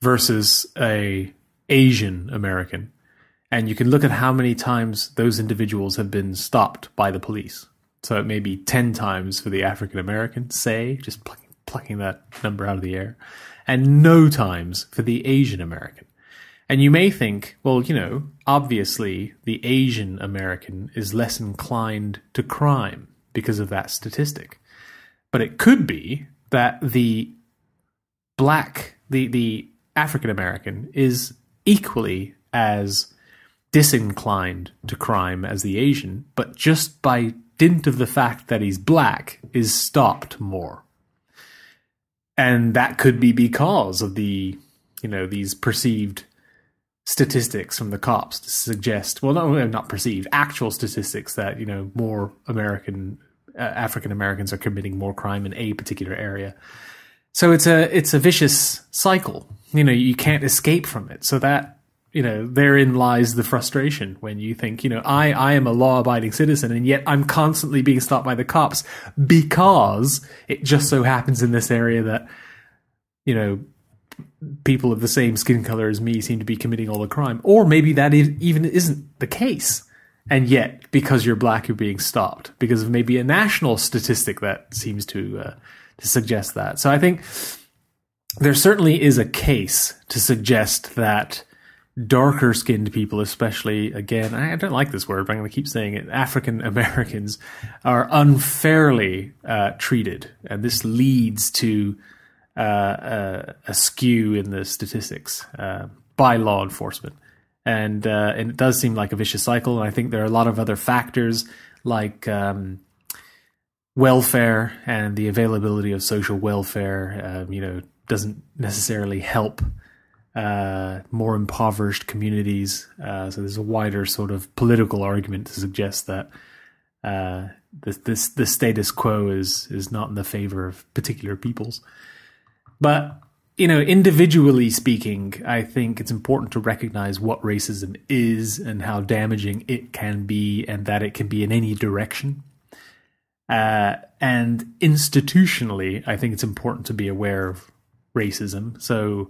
versus a Asian American, and you can look at how many times those individuals have been stopped by the police. So it may be ten times for the African American, say, just plucking, plucking that number out of the air, and no times for the Asian American. And you may think, well, you know, obviously the Asian American is less inclined to crime because of that statistic. But it could be that the black, the, the African American is equally as disinclined to crime as the Asian, but just by dint of the fact that he's black, is stopped more and that could be because of the you know these perceived statistics from the cops to suggest well no not perceived actual statistics that you know more american uh, African Americans are committing more crime in a particular area. So it's a it's a vicious cycle. You know, you can't escape from it. So that you know, therein lies the frustration when you think, you know, I I am a law abiding citizen and yet I'm constantly being stopped by the cops because it just so happens in this area that you know people of the same skin color as me seem to be committing all the crime, or maybe that even isn't the case. And yet, because you're black, you're being stopped because of maybe a national statistic that seems to uh, to suggest that. So I think there certainly is a case to suggest that darker skinned people, especially again, I don't like this word, but I'm going to keep saying it. African Americans are unfairly uh, treated, and this leads to uh, a, a, skew in the statistics uh, by law enforcement, and uh, and it does seem like a vicious cycle. And I think there are a lot of other factors like um, welfare and the availability of social welfare. Um, you know, doesn't necessarily help uh, more impoverished communities. Uh, so there's a wider sort of political argument to suggest that uh, this, this the status quo is is not in the favor of particular peoples. But you know, individually speaking, I think it's important to recognize what racism is and how damaging it can be, and that it can be in any direction. Uh, and institutionally, I think it's important to be aware of racism. So,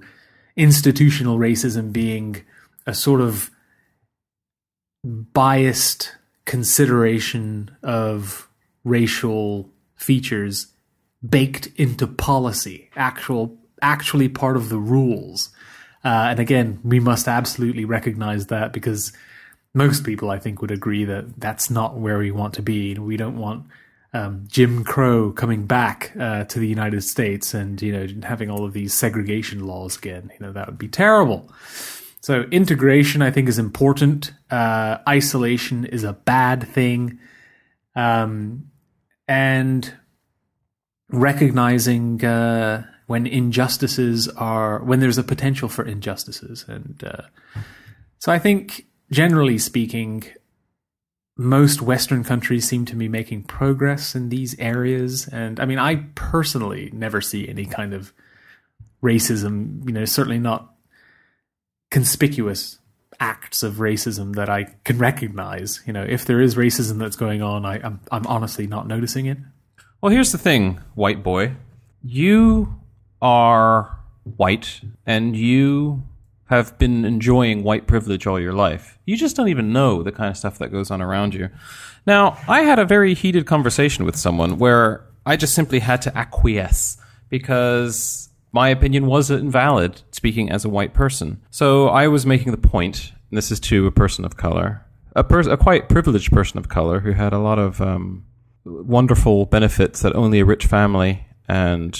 institutional racism being a sort of biased consideration of racial features baked into policy, actual actually part of the rules. Uh, and again, we must absolutely recognize that because most people, I think, would agree that that's not where we want to be. We don't want um, Jim Crow coming back uh, to the United States and you know having all of these segregation laws again. You know that would be terrible. So integration, I think, is important. Uh, isolation is a bad thing, um, and recognizing uh, when injustices are when there's a potential for injustices, and uh, so I think generally speaking, most Western countries seem to be making progress in these areas, and I mean, I personally never see any kind of racism. You know, certainly not conspicuous acts of racism that I can recognize. You know, if there is racism that's going on, I, I'm, I'm honestly not noticing it. Well, here's the thing, white boy. You are white and you have been enjoying white privilege all your life. You just don't even know the kind of stuff that goes on around you. Now, I had a very heated conversation with someone where I just simply had to acquiesce because my opinion was invalid speaking as a white person. So I was making the point, and this is to a person of color, a, a quite privileged person of color who had a lot of um, wonderful benefits that only a rich family and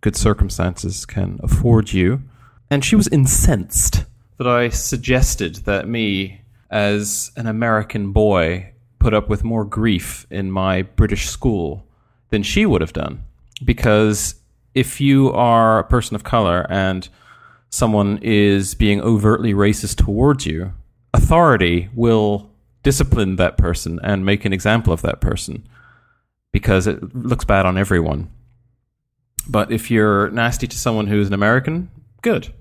good circumstances can afford you. And she was incensed that I suggested that me, as an American boy, put up with more grief in my British school than she would have done. Because if you are a person of color and someone is being overtly racist towards you, authority will discipline that person and make an example of that person because it looks bad on everyone. But if you're nasty to someone who's an American, good.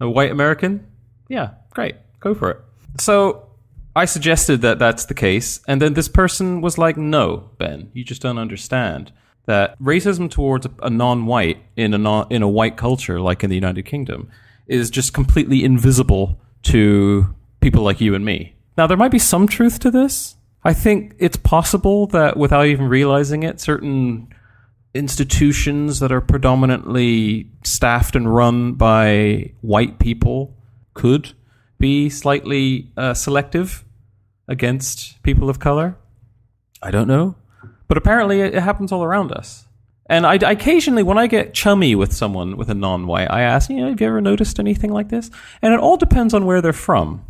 A white American, yeah, great, go for it. So I suggested that that's the case, and then this person was like, "No, Ben, you just don't understand that racism towards a non-white in a non- in a white culture like in the United Kingdom is just completely invisible to people like you and me." Now there might be some truth to this, I think it's possible that without even realizing it, certain institutions that are predominantly staffed and run by white people could be slightly uh, selective against people of color. I don't know. But apparently it, happens all around us. And I, occasionally, when I get chummy with someone with a non white, I ask, you know, have you ever noticed anything like this? And it all depends on where they're from.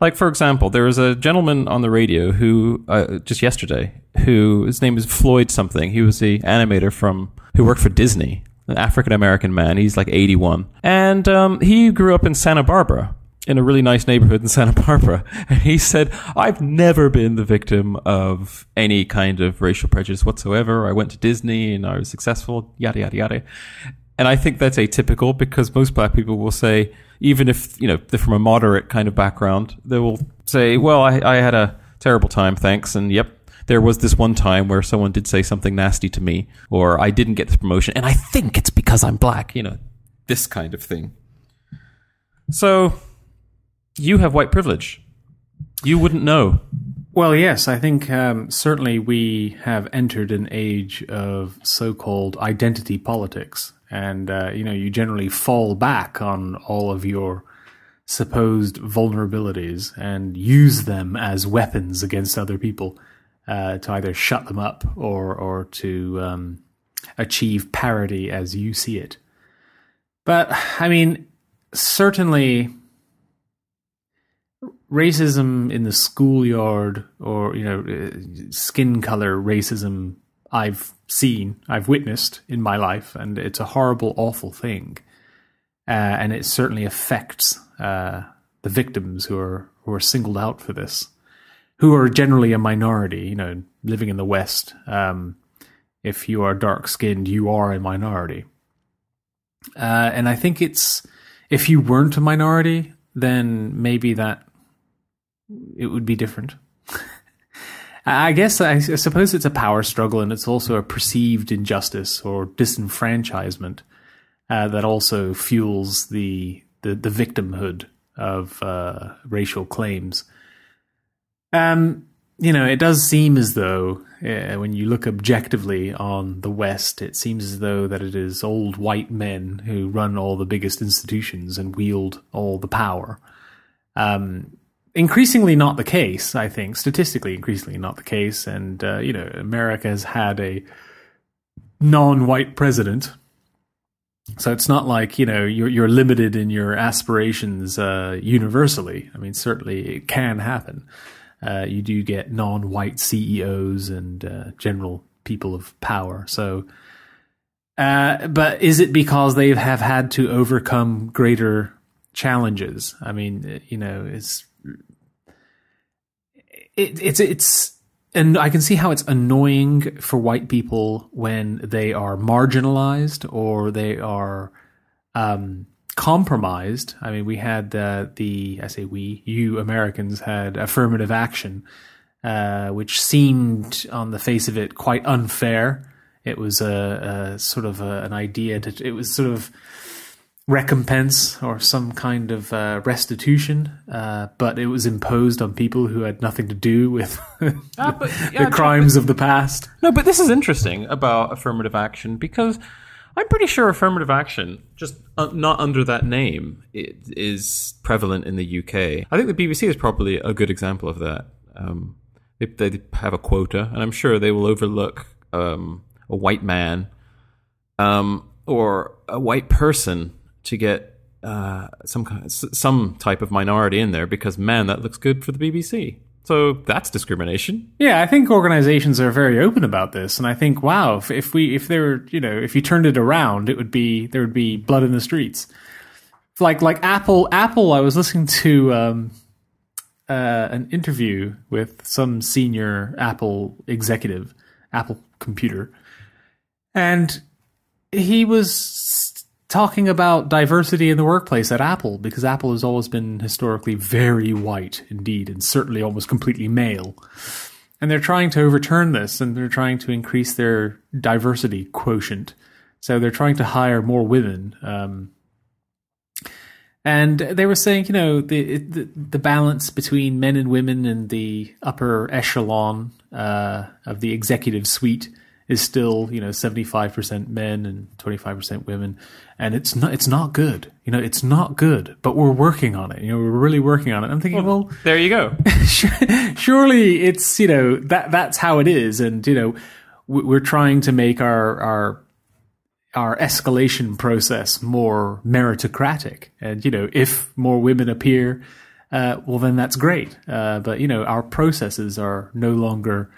Like for example, there was a gentleman on the radio who uh, just yesterday who his name is Floyd something. He was the animator from who worked for Disney, an African American man. He's like 81, and um, he grew up in Santa Barbara. in a really nice neighborhood in Santa Barbara. And he said, I've never been the victim of any kind of racial prejudice whatsoever. I went to Disney and I was successful, yada, yada, yada. And I think that's atypical because most black people will say, even if, you know, they're from a moderate kind of background, they will say, well, I, I had a terrible time, thanks. And yep, there was this one time where someone did say something nasty to me, or I didn't get this promotion, and I think it's because I'm black, you know, this kind of thing. So, you have white privilege. You wouldn't know. Well, yes, I think um, certainly we have entered an age of so-called identity politics, and uh, you know, you generally fall back on all of your supposed vulnerabilities and use them as weapons against other people uh, to either shut them up or or to um, achieve parity as you see it. But I mean, certainly racism in the schoolyard or you know uh, skin color racism I've seen, I've witnessed in my life, and it's a horrible, awful thing, uh, and it certainly affects uh, the victims who are who are singled out for this, who are generally a minority. You know, living in the West, um, if you are dark skinned, you are a minority, uh, and I think it's if you weren't a minority, then maybe that it would be different. I guess I, suppose it's a power struggle, and it's also a perceived injustice or disenfranchisement uh, that also fuels the the, the victimhood of uh, racial claims. Um, you know, it does seem as though uh, when you look objectively on the West, it seems as though that it is old white men who run all the biggest institutions and wield all the power. Um, increasingly not the case, I think, statistically increasingly not the case. And, uh, you know, America has had a non white president. So it's not like, you know, you're, you're limited in your aspirations uh, universally. I mean, certainly it can happen. Uh, you do get non white CEOs and uh, general people of power. So, uh, but is it because they have had to overcome greater challenges? I mean, you know, it's it, it's it's and I can see how it's annoying for white people when they are marginalized or they are um, compromised. I mean, we had uh, the I say we you Americans had affirmative action, uh, which seemed on the face of it quite unfair. It was a, a sort of a, an idea to it was sort of recompense or some kind of uh, restitution, uh, but it was imposed on people who had nothing to do with ah, but, yeah, the crimes of the past. No, but this is interesting about affirmative action because I'm pretty sure affirmative action, just uh, not under that name, is prevalent in the UK. I think the BBC is probably a good example of that. Um, they, they, have a quota, and I'm sure they will overlook um, a white man um, or a white person to get uh, some some type of minority in there because man, that looks good for the BBC. So that's discrimination. Yeah, I think organizations are very open about this, and I think, wow, if, if we if there were you know if you turned it around, it would be there would be blood in the streets. Like like Apple Apple, I was listening to um, uh, an interview with some senior Apple executive, Apple computer, and he was talking about diversity in the workplace at Apple because Apple has always been historically very white indeed and certainly almost completely male. And they're trying to overturn this and they're trying to increase their diversity quotient. So they're trying to hire more women. Um, and they were saying, you know, the, the, the balance between men and women in the upper echelon uh, of the executive suite is still you know 75% men and 25% women. And it's not it's not good. You know it's not good but we're working on it. You know we're really working on it. I'm thinking well, well there you go. surely it's you know that that's how it is. And you know we're trying to make our our our escalation process more meritocratic. And you know if more women appear uh, well then that's great. Uh, but you know our processes are no longer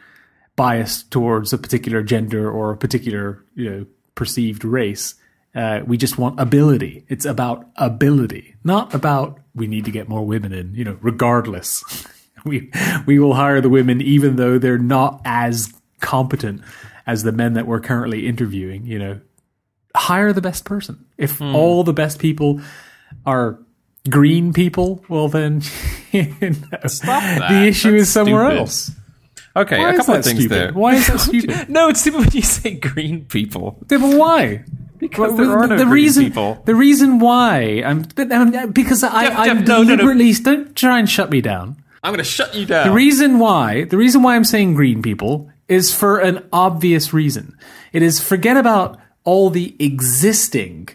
biased towards a particular gender or a particular you know perceived race Uh, we just want ability. It's about ability, not about we need to get more women in. You know, regardless, we we will hire the women even though they're not as competent as the men that we're currently interviewing. You know, hire the best person. If all the best people are green people, well then you know, that. the issue That's is somewhere stupid. else. Okay, Why a couple of things stupid? there. Why is that stupid? no, it's stupid when you say green people. Yeah, but why? Because Well, there are no the green reason, people. The reason why I'm but, um, because I, Jeff, I'm Jeff, no, no, no. deliberately don't try and shut me down. I'm going to shut you down. The reason why the reason why I'm saying green people is for an obvious reason. It is forget about all the existing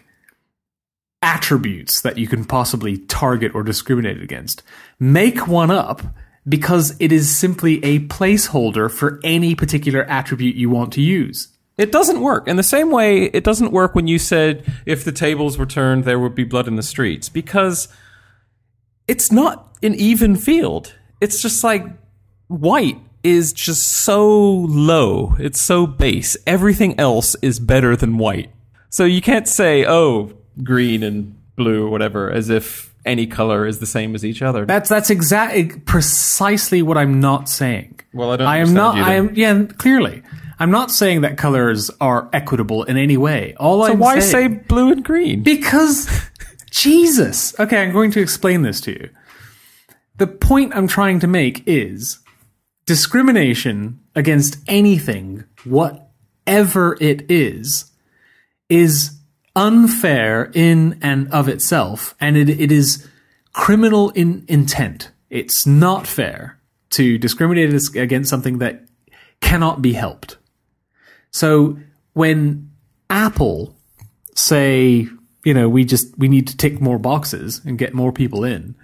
attributes that you can possibly target or discriminate against. Make one up because it is simply a placeholder for any particular attribute you want to use. It doesn't work. In the same way, it doesn't work when you said if the tables were turned, there would be blood in the streets because it's not an even field. It's just like white is just so low. It's so base. Everything else is better than white. So you can't say, oh, green and blue or whatever, as if any color is the same as each other. That's that's exactly precisely what I'm not saying. Well, I don't I am not. you I am. Yeah, clearly, I'm not saying that colors are equitable in any way. All so I'm why saying, say blue and green? because Jesus. Okay, I'm going to explain this to you. The point I'm trying to make is discrimination against anything, whatever it is, is unfair in and of itself, and it, it is criminal in intent. It's not fair to discriminate against something that cannot be helped. So when Apple say, you know, we just we need to tick more boxes and get more people in,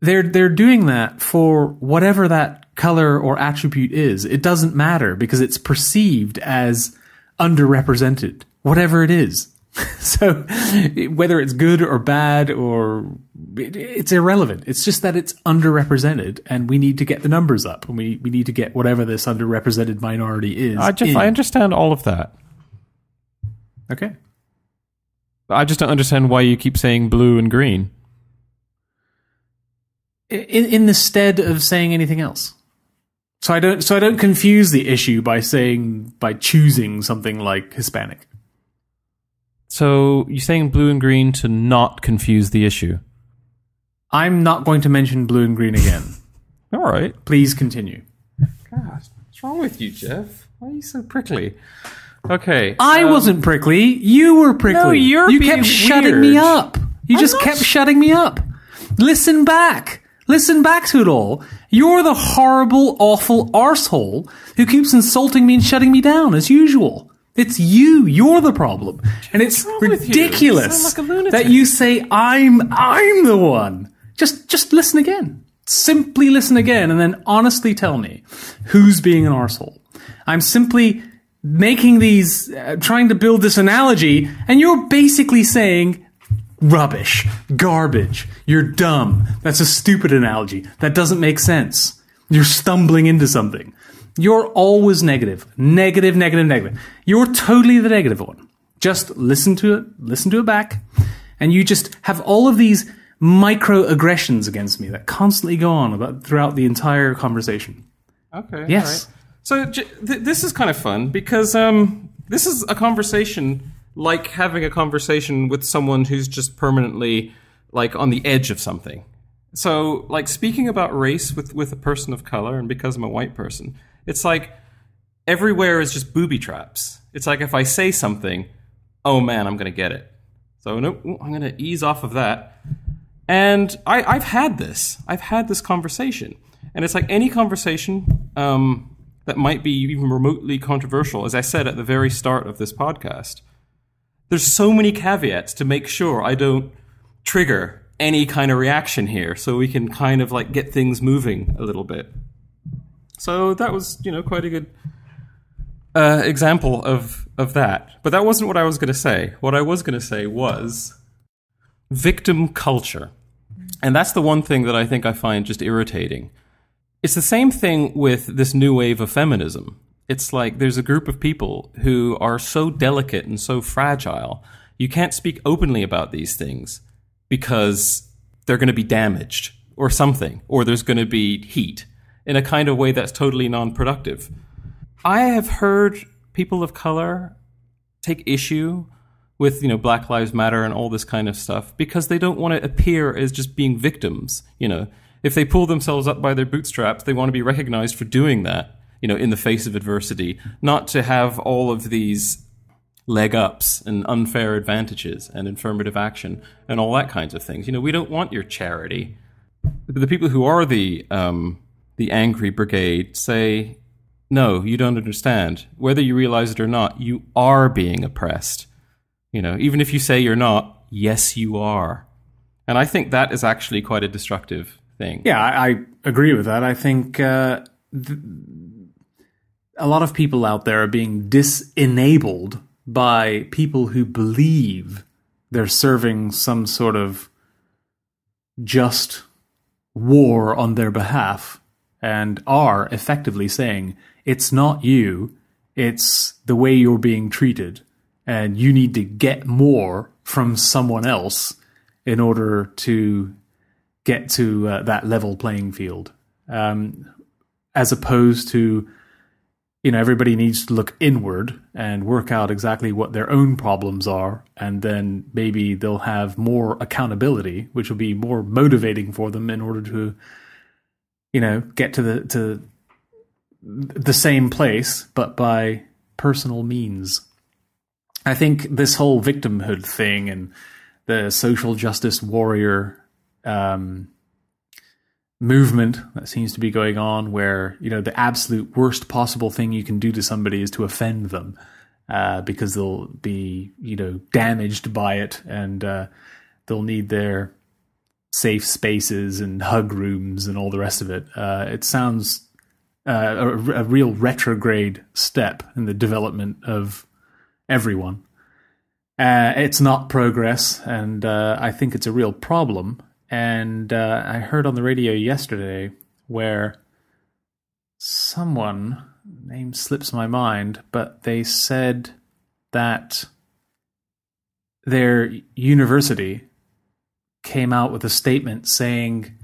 they're they're doing that for whatever that color or attribute is. It doesn't matter because it's perceived as underrepresented, whatever it is. so whether it's good or bad or it- it's irrelevant. It's just that it's underrepresented and we need to get the numbers up and we, we need to get whatever this underrepresented minority is. I just in. I understand all of that. okay. I just don't understand why you keep saying blue and green. in in the stead of saying anything else. So I don't so I don't confuse the issue by saying by choosing something like Hispanic. So you're saying blue and green to not confuse the issue. I'm not going to mention blue and green again. All right. Please continue. God, what's wrong with you, Jeff? Why are you so prickly? Okay. I um, wasn't prickly. You were prickly. No, you're you kept shutting me up. You just kept sh- shutting me up. Listen back. Listen back to it all. You're the horrible, awful arsehole who keeps insulting me and shutting me down as usual. It's you. You're the problem. And it's with you? You ridiculous like that you say I'm I'm the one. Just just listen again. Simply listen again and then honestly tell me who's being an arsehole. I'm simply making these uh, trying to build this analogy and you're basically saying rubbish, garbage. You're dumb. That's a stupid analogy. That doesn't make sense. You're stumbling into something. You're always negative, negative, negative, negative. You're totally the negative one. Just listen to it, listen to it back, and you just have all of these microaggressions against me that constantly go on about throughout the entire conversation. Okay. Yes. right. So j- th- this is kind of fun because um, this is a conversation like having a conversation with someone who's just permanently like on the edge of something. So like speaking about race with with a person of color, and because I'm a white person, it's like everywhere is just booby traps. It's like if I say something, oh man, I'm gonna get it. So no, I'm gonna ease off of that. And I, I've had this. I've had this conversation, and it's like any conversation um, that might be even remotely controversial. As I said at the very start of this podcast, there's so many caveats to make sure I don't trigger any kind of reaction here, so we can kind of like get things moving a little bit. So that was, you know, quite a good uh, example of of that. But that wasn't what I was going to say. What I was going to say was victim culture. And that's the one thing that I think I find just irritating. It's the same thing with this new wave of feminism. It's like there's a group of people who are so delicate and so fragile, You can't speak openly about these things because they're going to be damaged or something, or there's going to be heat in a kind of way that's totally non productive. I have heard people of color take issue with you know Black Lives Matter and all this kind of stuff because they don't want to appear as just being victims. You know, if they pull themselves up by their bootstraps, they want to be recognized for doing that. You know, in the face of adversity, not to have all of these leg ups and unfair advantages and affirmative action and all that kinds of things. You know, we don't want your charity. The people who are the um, the angry brigade say, no, you don't understand. Whether you realize it or not, you are being oppressed. You know, even if you say you're not, yes, you are. And I think that is actually quite a destructive thing. Yeah, I, I agree with that. I think uh, th- a lot of people out there are being disenabled by people who believe they're serving some sort of just war on their behalf and are effectively saying it's not you, it's the way you're being treated, and you need to get more from someone else in order to get to uh, that level playing field. Um, as opposed to, you know, everybody needs to look inward and work out exactly what their own problems are, and then maybe they'll have more accountability, which will be more motivating for them in order to, you know, get to the to the same place, but by personal means. I think this whole victimhood thing and the social justice warrior um, movement that seems to be going on, where you know the absolute worst possible thing you can do to somebody is to offend them, uh, because they'll be you know damaged by it, and uh, they'll need their safe spaces and hug rooms and all the rest of it. Uh, it sounds uh, a, a, real retrograde step in the development of everyone. Uh, it's not progress, and uh, I think it's a real problem. And uh, I heard on the radio yesterday where someone name slips my mind, but they said that their university came out with a statement saying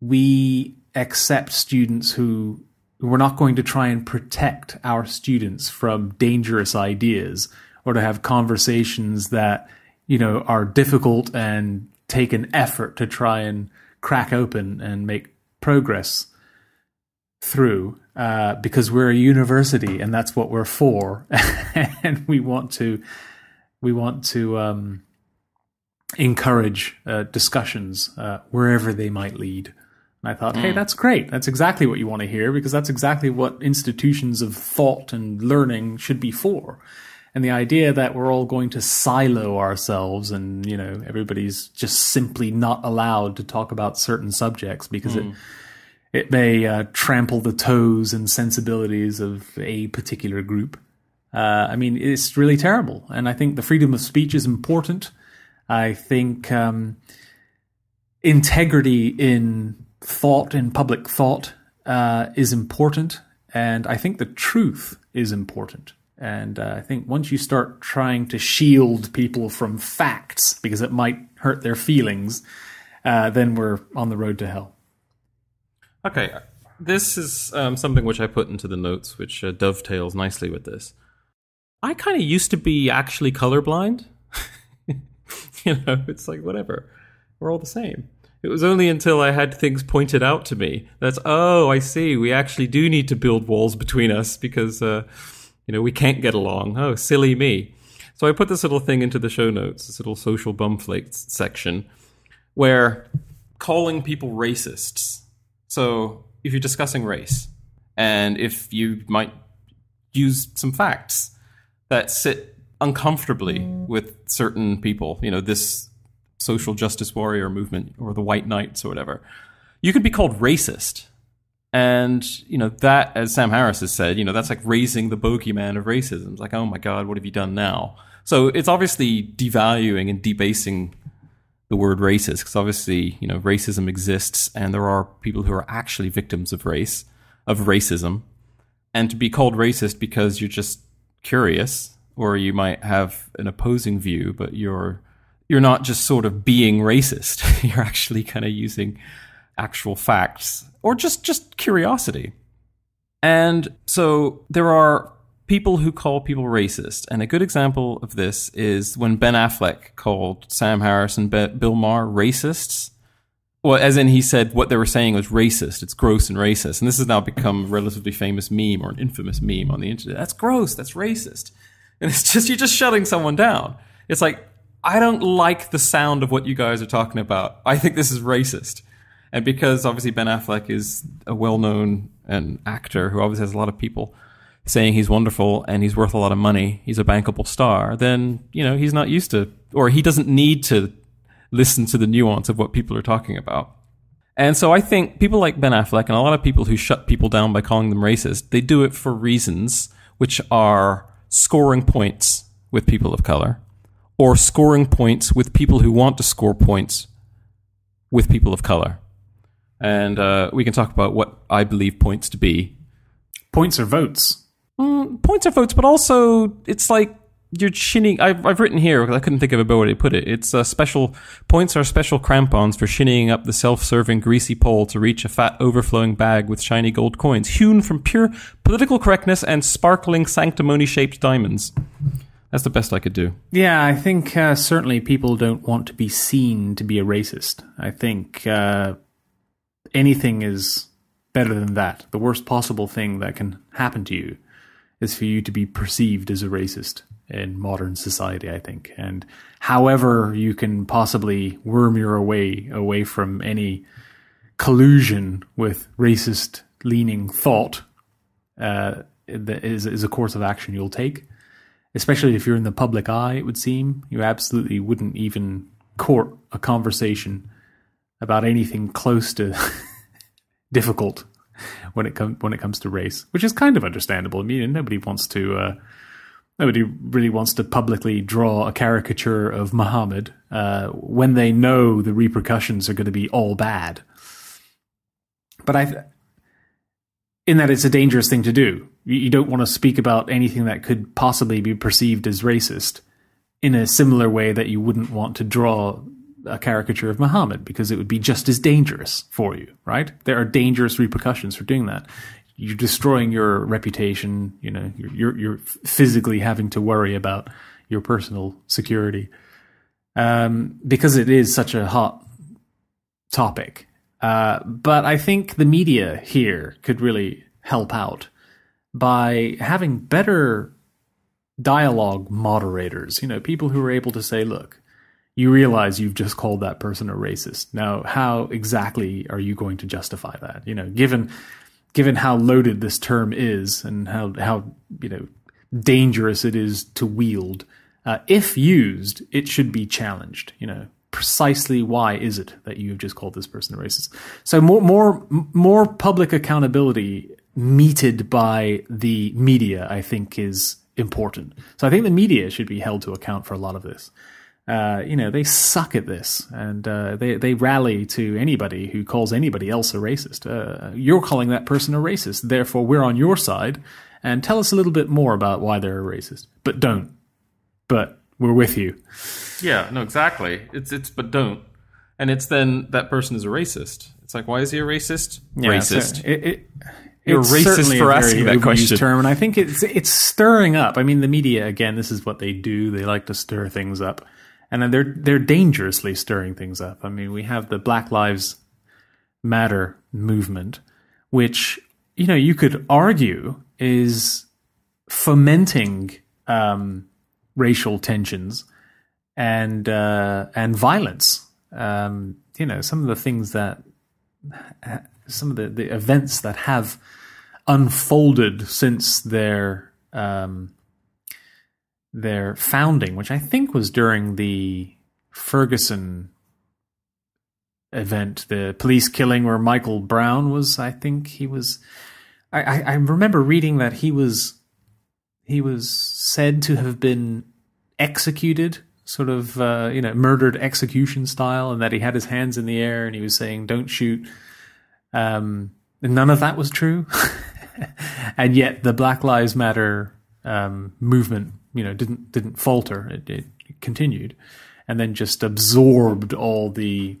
we accept students who we're not going to try and protect our students from dangerous ideas or to have conversations that you know are difficult and take an effort to try and crack open and make progress through uh, because we're a university and that's what we're for. And we want to we want to um, encourage uh, discussions uh, wherever they might lead and I thought, mm. hey, that's great. That's exactly what you want to hear because that's exactly what institutions of thought and learning should be for. And the idea that we're all going to silo ourselves and, you know, everybody's just simply not allowed to talk about certain subjects because mm. it it may uh, trample the toes and sensibilities of a particular group. Uh, I mean, it's really terrible. And I think the freedom of speech is important. I think um, integrity in thought in public thought uh, is important, and I think the truth is important. And uh, I think once you start trying to shield people from facts because it might hurt their feelings, uh, then we're on the road to hell. Okay, this is um, something which I put into the notes, which uh, dovetails nicely with this. I kind of used to be actually colorblind. you know, it's like whatever, we're all the same. It was only until I had things pointed out to me that's oh, I see. We actually do need to build walls between us because uh, you know we can't get along. Oh, silly me. So I put this little thing into the show notes, this little social bumflakes section, where calling people racists. So if you're discussing race, and if you might use some facts that sit uncomfortably with certain people, you know, this social justice warrior movement or the white knights or whatever, you could be called racist. And, you know, that, as Sam Harris has said, you know, that's like raising the bogeyman of racism. It's like, oh my God, what have you done now? So it's obviously devaluing and debasing the word racist because obviously, you know, racism exists and there are people who are actually victims of race, of racism. And to be called racist because you're just curious or you might have an opposing view, but you're you're not just sort of being racist. you're actually kind of using actual facts or just just curiosity. And so there are people who call people racist. And a good example of this is when Ben Affleck called Sam Harris and Be- Bill Maher racists. Well, as in he said what they were saying was racist. It's gross and racist. And this has now become a relatively famous meme or an infamous meme on the internet. That's gross. That's racist. And it's just, you're just shutting someone down. It's like, I don't like the sound of what you guys are talking about. I think this is racist. And because obviously Ben Affleck is a well known an um, actor who obviously has a lot of people saying he's wonderful and he's worth a lot of money, he's a bankable star, then, you know, he's not used to, or he doesn't need to listen to the nuance of what people are talking about. And so I think people like Ben Affleck and a lot of people who shut people down by calling them racist, they do it for reasons which are scoring points with people of color or scoring points with people who want to score points with people of color. And uh, we can talk about what I believe points to be. Points are votes. Mm, points are votes, but also it's like you're shinning. I've, I've written here because I couldn't think of a better way to put it. It's a special points are special crampons for shinnying up the self-serving greasy pole to reach a fat overflowing bag with shiny gold coins hewn from pure political correctness and sparkling sanctimony-shaped diamonds. That's the best I could do. Yeah, I think uh, certainly people don't want to be seen to be a racist. I think uh, anything is better than that. The worst possible thing that can happen to you is for you to be perceived as a racist in modern society, I think. And however you can possibly worm your way away from any collusion with racist leaning thought uh, is, is a course of action you'll take. Especially if you're in the public eye, it would seem. You absolutely wouldn't even court a conversation about anything close to difficult when it comes when it comes to race, which is kind of understandable. I mean, nobody wants to uh, nobody really wants to publicly draw a caricature of Muhammad uh, when they know the repercussions are going to be all bad. But I, in that it's a dangerous thing to do. You don't want to speak about anything that could possibly be perceived as racist in a similar way that you wouldn't want to draw a caricature of Muhammad because it would be just as dangerous for you, right? There are dangerous repercussions for doing that. You're destroying your reputation. You know, you're you're, you're physically having to worry about your personal security um, because it is such a hot topic. Uh, but I think the media here could really help out by having better dialogue moderators. You know, people who are able to say, "Look, you realize you've just called that person a racist. Now, how exactly are you going to justify that? You know, given given how loaded this term is and how how you know dangerous it is to wield, uh, if used, it should be challenged. You know, precisely why is it that you have just called this person a racist? So more more more public accountability meted by the media, I think, is important. So I think the media should be held to account for a lot of this uh, you know, they suck at this, and uh, they they rally to anybody who calls anybody else a racist. Uh, you're calling that person a racist, therefore we're on your side. And tell us a little bit more about why they're a racist, but don't. But we're with you. Yeah, no, exactly. It's it's but don't, and it's then that person is a racist. It's like why is he a racist? Yeah, racist. So it, it, You're it's racist for asking that question. Term, and I think it's it's stirring up. I mean, the media again. This is what they do. They like to stir things up and they're they're dangerously stirring things up. I mean, we have the Black Lives Matter movement, which you know you could argue is fomenting um, racial tensions and uh, and violence. Um, you know, some of the things that some of the, the events that have unfolded since their um, their founding, which I think was during the Ferguson event, the police killing where Michael Brown was. I think he was. I, I, remember reading that he was he was said to have been executed, sort of uh, you know murdered execution style, and that he had his hands in the air and he was saying "Don't shoot." Um, none of that was true, and yet the Black Lives Matter um, movement you know didn't didn't falter. It, it continued, and then just absorbed all the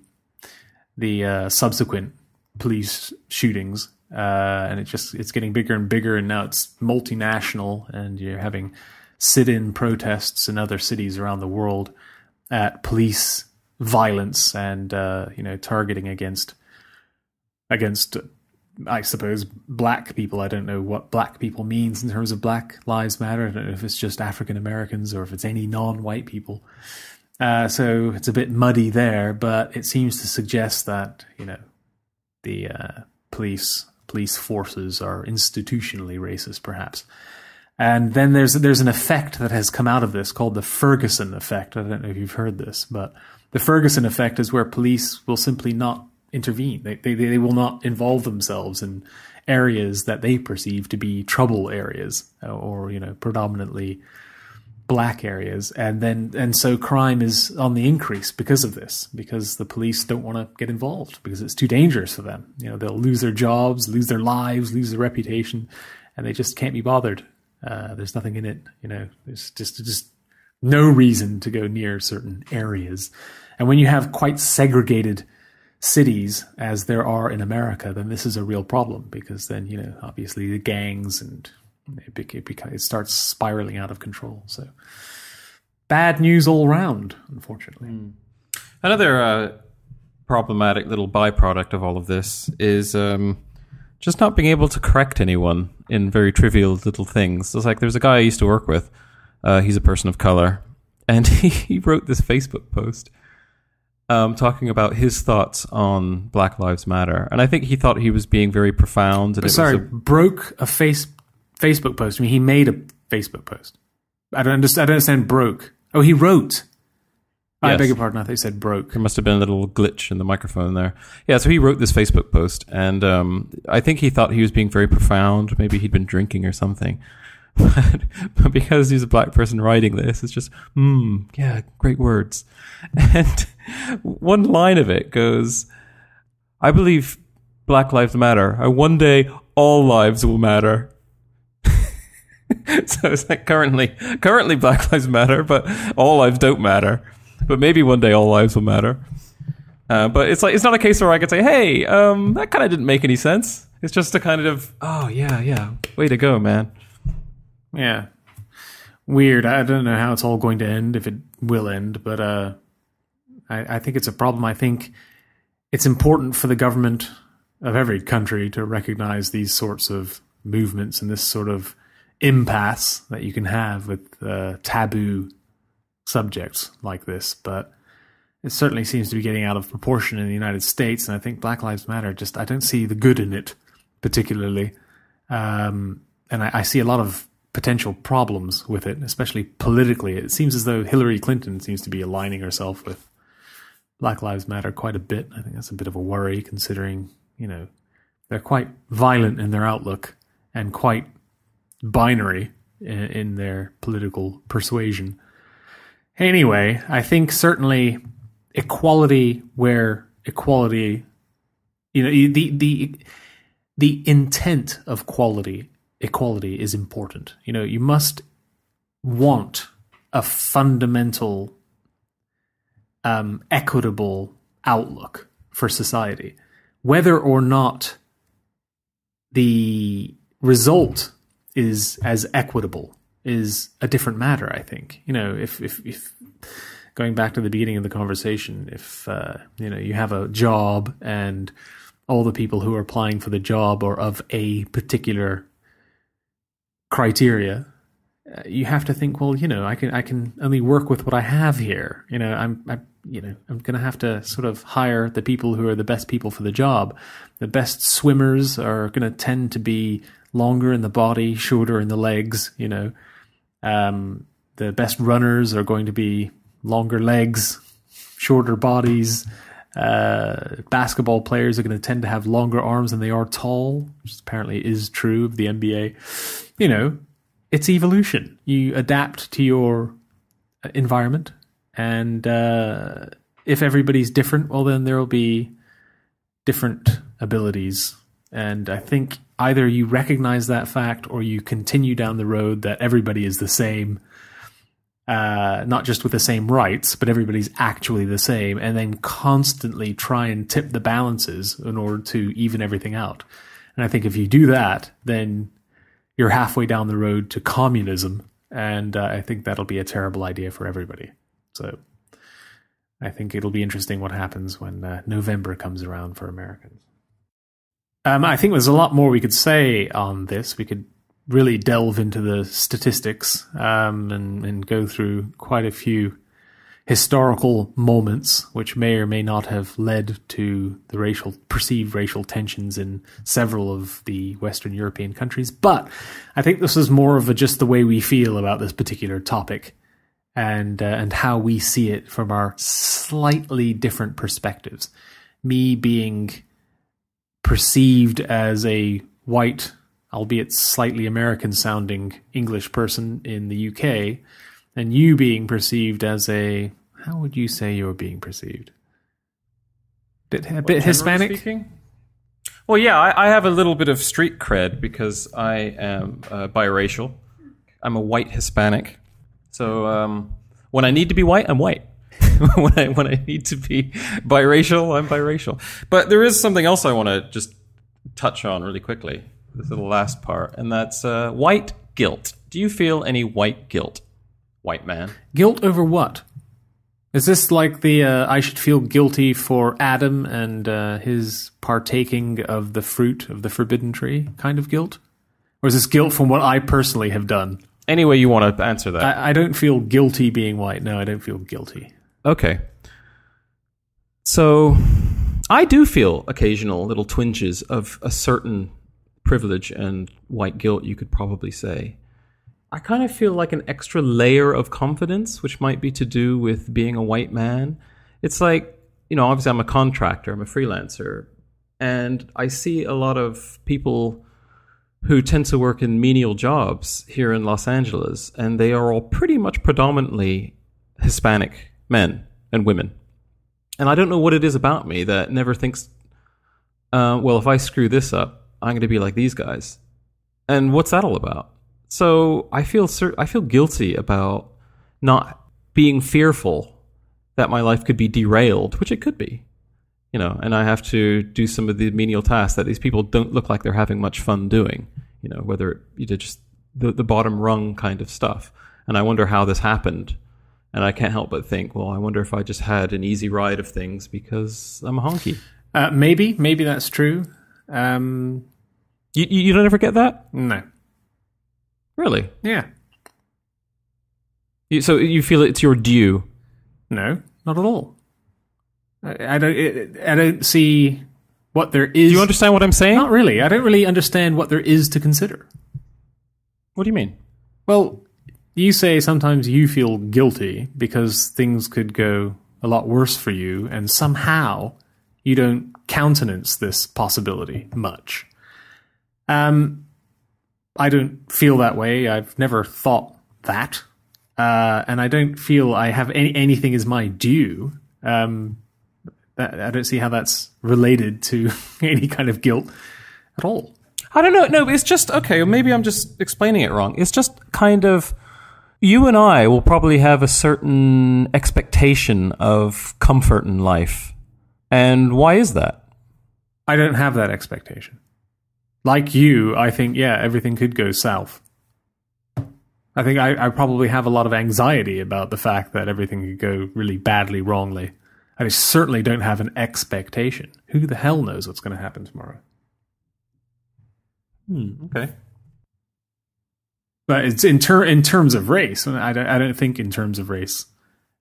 the uh, subsequent police shootings. Uh, and it just it's getting bigger and bigger, and now it's multinational, and you're having sit-in protests in other cities around the world at police violence and uh, you know targeting against against I suppose black people. I don't know what black people means in terms of Black Lives Matter. I don't know if it's just African Americans or if it's any non-white people. Uh, so it's a bit muddy there, but it seems to suggest that you know the uh, police police forces are institutionally racist, perhaps. And then there's there's an effect that has come out of this called the Ferguson effect. I don't know if you've heard this, but the Ferguson effect is where police will simply not intervene. They, they, they will not involve themselves in areas that they perceive to be trouble areas or, you know, predominantly black areas. And then, and so crime is on the increase because of this, because the police don't want to get involved because it's too dangerous for them. You know, they'll lose their jobs, lose their lives, lose their reputation, and they just can't be bothered. Uh, there's nothing in it, you know, there's just, just no reason to go near certain areas. And when you have quite segregated cities as there are in America, then this is a real problem because then, you know, obviously the gangs and it, it, it starts spiraling out of control. So bad news all round, unfortunately. Mm. Another uh, problematic little byproduct of all of this is um, just not being able to correct anyone in very trivial little things. It's like there's a guy I used to work with. Uh, he's a person of color, and he, he wrote this Facebook post um, talking about his thoughts on Black Lives Matter, and I think he thought he was being very profound. And Sorry, a, broke a face Facebook post. I mean, he made a Facebook post. I don't understand. I don't understand. Broke. Oh, he wrote. Yes. I beg your pardon. I think you said broke. There must have been a little glitch in the microphone there. Yeah, so he wrote this Facebook post, and um, I think he thought he was being very profound. Maybe he'd been drinking or something. But, but because he's a black person writing this, it's just, hmm, yeah, great words. And one line of it goes, I believe Black Lives Matter. I, one day, all lives will matter. so it's like currently, currently Black Lives Matter, but all lives don't matter. But maybe one day all lives will matter. Uh, but it's like it's not a case where I could say, "Hey, um, that kind of didn't make any sense." It's just a kind of, "Oh yeah, yeah, way to go, man." Yeah, weird. I don't know how it's all going to end, if it will end, but uh, I, I think it's a problem. I think it's important for the government of every country to recognize these sorts of movements and this sort of impasse that you can have with uh, taboo subjects like this. But it certainly seems to be getting out of proportion in the United States, and I think Black Lives Matter just I don't see the good in it particularly, um, and I, I see a lot of potential problems with it, especially politically. It seems as though Hillary Clinton seems to be aligning herself with Black Lives Matter quite a bit. I think that's a bit of a worry considering, you know, they're quite violent in their outlook and quite binary in, in their political persuasion. Anyway, I think certainly equality where equality, you know, the the the intent of quality equality is important. You know, you must want a fundamental um, equitable outlook for society. Whether or not the result is as equitable is a different matter. I think you know if if, if going back to the beginning of the conversation, if uh, you know you have a job and all the people who are applying for the job are of a particular criteria, you have to think, well, you know, I can I can only work with what I have here. You know, I'm I, you know I'm going to have to sort of hire the people who are the best people for the job. The best swimmers are going to tend to be longer in the body, shorter in the legs. You know, um, the best runners are going to be longer legs, shorter bodies. Uh, basketball players are going to tend to have longer arms than they are tall, which apparently is true of the NBA. You know, it's evolution. You adapt to your environment, and uh, if everybody's different, well, then there will be different abilities. And I think either you recognize that fact or you continue down the road that everybody is the same. uh, not just with the same rights, but everybody's actually the same, and then constantly try and tip the balances in order to even everything out. And I think if you do that, then you're halfway down the road to communism, and uh, I think that'll be a terrible idea for everybody. So I think it'll be interesting what happens when uh, November comes around for Americans. Um, I think there's a lot more we could say on this. We could really delve into the statistics um, and, and go through quite a few historical moments which may or may not have led to the racial perceived racial tensions in several of the western european countries. But i think this is more of a just the way we feel about this particular topic and uh, and how we see it from our slightly different perspectives. Me being perceived as a white albeit slightly American sounding English person in the UK, and you being perceived as a how would you say you're being perceived? Bit, a bit Hispanic. Speaking? Well, yeah, I, I, have a little bit of street cred because I am uh, biracial. I'm a white Hispanic, so um, when I need to be white, I'm white. when I when I need to be biracial, I'm biracial. But there is something else I want to just touch on really quickly this is the last part, and that's uh, white guilt. Do you feel any white guilt, white man? Guilt over what? Is this like the uh, I should feel guilty for Adam and uh, his partaking of the fruit of the forbidden tree kind of guilt? Or is this guilt from what I personally have done? Any way you want to answer that. I, I don't feel guilty being white. No, I don't feel guilty. Okay. So I do feel occasional little twinges of a certain privilege and white guilt, you could probably say. I kind of feel like an extra layer of confidence, which might be to do with being a white man. It's like, you know, obviously I'm a contractor, I'm a freelancer, and I see a lot of people who tend to work in menial jobs here in Los Angeles, and they are all pretty much predominantly Hispanic men and women. And I don't know what it is about me that never thinks, uh, well, if I screw this up, I'm going to be like these guys. And what's that all about? So I feel I feel guilty about not being fearful that my life could be derailed, which it could be. You know, and I have to do some of the menial tasks that these people don't look like they're having much fun doing. You know, whether you did just the, the bottom rung kind of stuff. And I wonder how this happened. And I can't help but think, well, I wonder if I just had an easy ride of things because I'm a honky. Uh, maybe, maybe that's true. Um, you you don't ever get that? No. Really? Yeah. You, so you feel it's your due? No, not at all. I, I don't. It, I don't see what there is. Do you understand what I'm saying? Not really. I don't really understand what there is to consider. What do you mean? Well, you say sometimes you feel guilty because things could go a lot worse for you, and somehow you don't countenance this possibility much. Um, I don't feel that way. I've never thought that, uh, and I don't feel I have any, anything as my due. Um, that, I don't see how that's related to any kind of guilt at all. I don't know. No, it's just okay. Maybe I'm just explaining it wrong. It's just kind of you and I will probably have a certain expectation of comfort in life. And why is that? I don't have that expectation like you, I think, yeah, everything could go south. I think I, I, probably have a lot of anxiety about the fact that everything could go really badly wrongly. I certainly don't have an expectation. Who the hell knows what's going to happen tomorrow? Hmm, okay. But it's in ter- in terms of race. I don't, I don't think in terms of race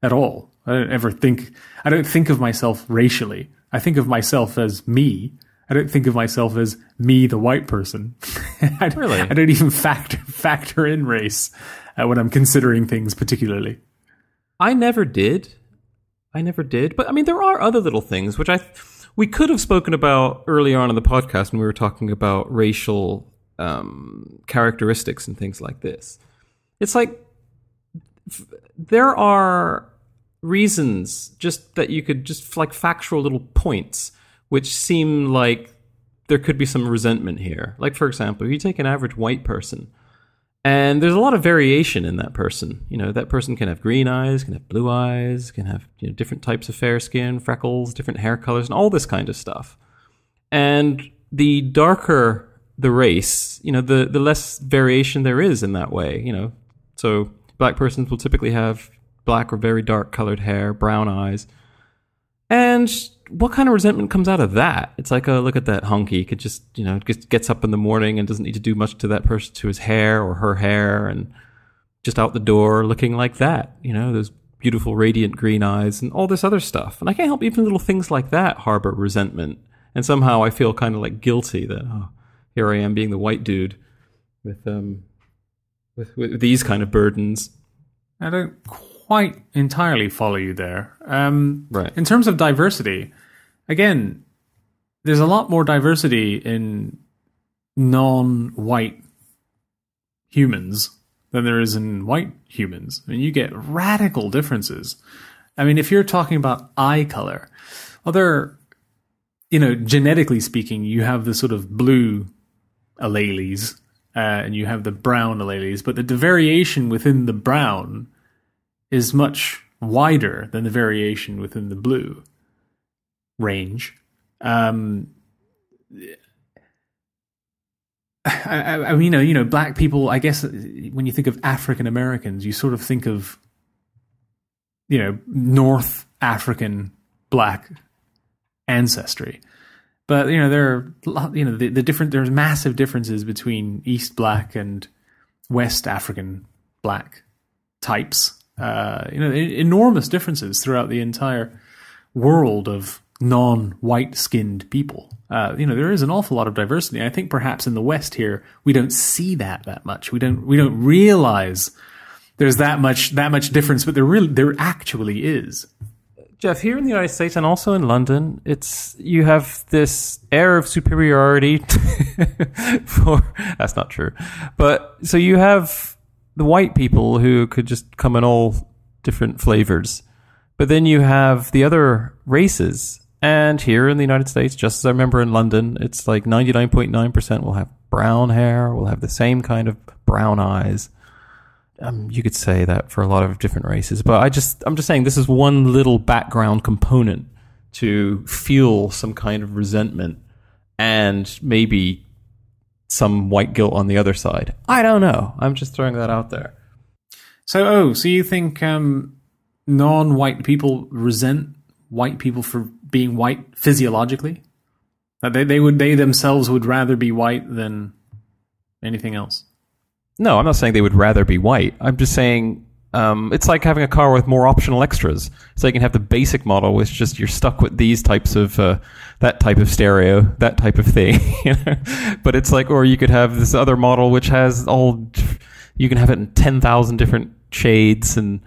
at all. I don't ever think. I don't think of myself racially. I think of myself as me I don't think of myself as me, the white person. I, really? I don't even factor factor in race uh, when I'm considering things, particularly. I never did. I never did. But I mean, there are other little things which I we could have spoken about early on in the podcast when we were talking about racial um, characteristics and things like this. It's like f- there are reasons just that you could just like factual little points which seem like there could be some resentment here. Like, for example, if you take an average white person And there's a lot of variation in that person. You know, that person can have green eyes, can have blue eyes, can have you know, different types of fair skin, freckles, different hair colors, and all this kind of stuff. And the darker the race, you know, the, the less variation there is in that way, you know. So black persons will typically have black or very dark colored hair, brown eyes. And what kind of resentment comes out of that? It's like, oh, look at that honky. Could just, you know, just gets up in the morning and doesn't need to do much to that person, to his hair or her hair, and just out the door looking like that. You know, those beautiful, radiant green eyes and all this other stuff. And I can't help even little things like that harbor resentment. And somehow I feel kind of like guilty that, oh, here I am being the white dude with, um, with, with these kind of burdens. I don't quite entirely follow you there. Um, Right. In terms of diversity, again, there's a lot more diversity in non-white humans than there is in white humans. I mean, you get radical differences. I mean, if you're talking about eye color, other, you know, genetically speaking, you have the sort of blue alleles uh, and you have the brown alleles, but the, the variation within the brown is much wider than the variation within the blue range. Um, I, I, mean, you know, you know, black people. I guess when you think of African Americans, you sort of think of, you know, North African black ancestry. But you know, there are you know the, the different. There's massive differences between East Black and West African black types. Uh, you know, enormous differences throughout the entire world of non-white skinned people. Uh, you know, there is an awful lot of diversity. I think perhaps in the West here we don't see that that much. We don't we don't realize there's that much that much difference, but there really there actually is. Jeff, here in the United States and also in London, it's you have this air of superiority for that's not true. But so you have the white people who could just come in all different flavors. But then you have the other races. And here in the United States, just as I remember in London, it's like 99.9% will have brown hair, will have the same kind of brown eyes um, you could say that for a lot of different races, but I just I'm just saying this is one little background component to fuel some kind of resentment and maybe some white guilt on the other side. I don't know. I'm just throwing that out there. So, oh, so you think um, non-white people resent white people for being white physiologically? That they they would they themselves would rather be white than anything else. No, I'm not saying they would rather be white. I'm just saying um, it's like having a car with more optional extras. So you can have the basic model, which just you're stuck with these types of uh, that type of stereo, that type of thing. But it's like, or you could have this other model which has all. You can have it in ten thousand different shades, and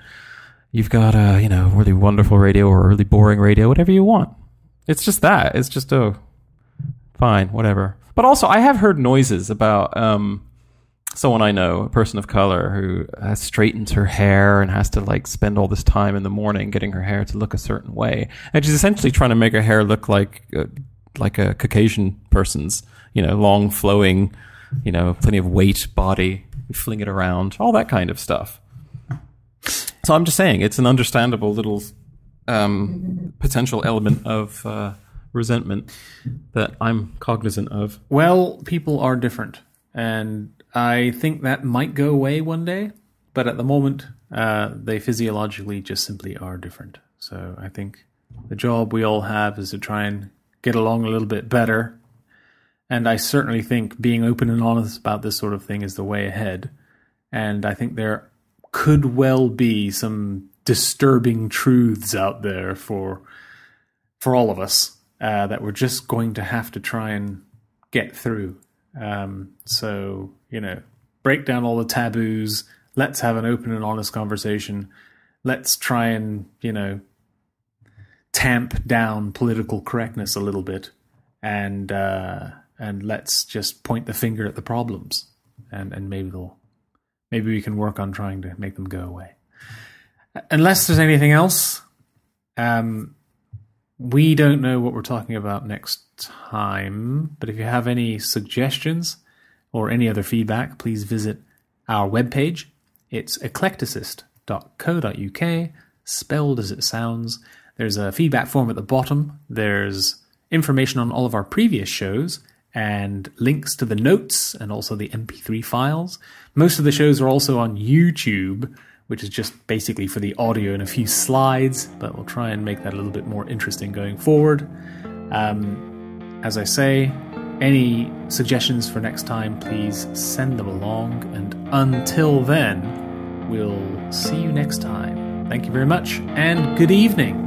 you've got a you know really wonderful radio or really boring radio, whatever you want. It's just that. It's just oh, fine, whatever. But also, I have heard noises about. Um, someone I know, a person of color, who has straightened her hair and has to like spend all this time in the morning getting her hair to look a certain way, and she's essentially trying to make her hair look like uh, like a Caucasian person's, you know, long flowing, you know, plenty of weight body, fling it around, all that kind of stuff. So I'm just saying, it's an understandable little um, potential element of uh, resentment that I'm cognizant of. Well, people are different, and I think that might go away one day. But at the moment, uh, they physiologically just simply are different. So I think the job we all have is to try and get along a little bit better. And I certainly think being open and honest about this sort of thing is the way ahead. And I think there could well be some disturbing truths out there for for all of us uh, that we're just going to have to try and get through. Um, so you know, break down all the taboos. Let's have an open and honest conversation. Let's try and you know tamp down political correctness a little bit, and uh, and let's just point the finger at the problems, and and maybe they'll maybe we can work on trying to make them go away. Unless there's anything else, um, we don't know what we're talking about next time. But if you have any suggestions or any other feedback, please visit our webpage. It's eclecticist.co.uk, spelled as it sounds. There's a feedback form at the bottom. There's information on all of our previous shows and links to the notes and also the MP3 files. Most of the shows are also on YouTube, which is just basically for the audio and a few slides, but we'll try and make that a little bit more interesting going forward. Um, as I say, any suggestions for next time, please send them along. And until then, we'll see you next time. Thank you very much, and good evening.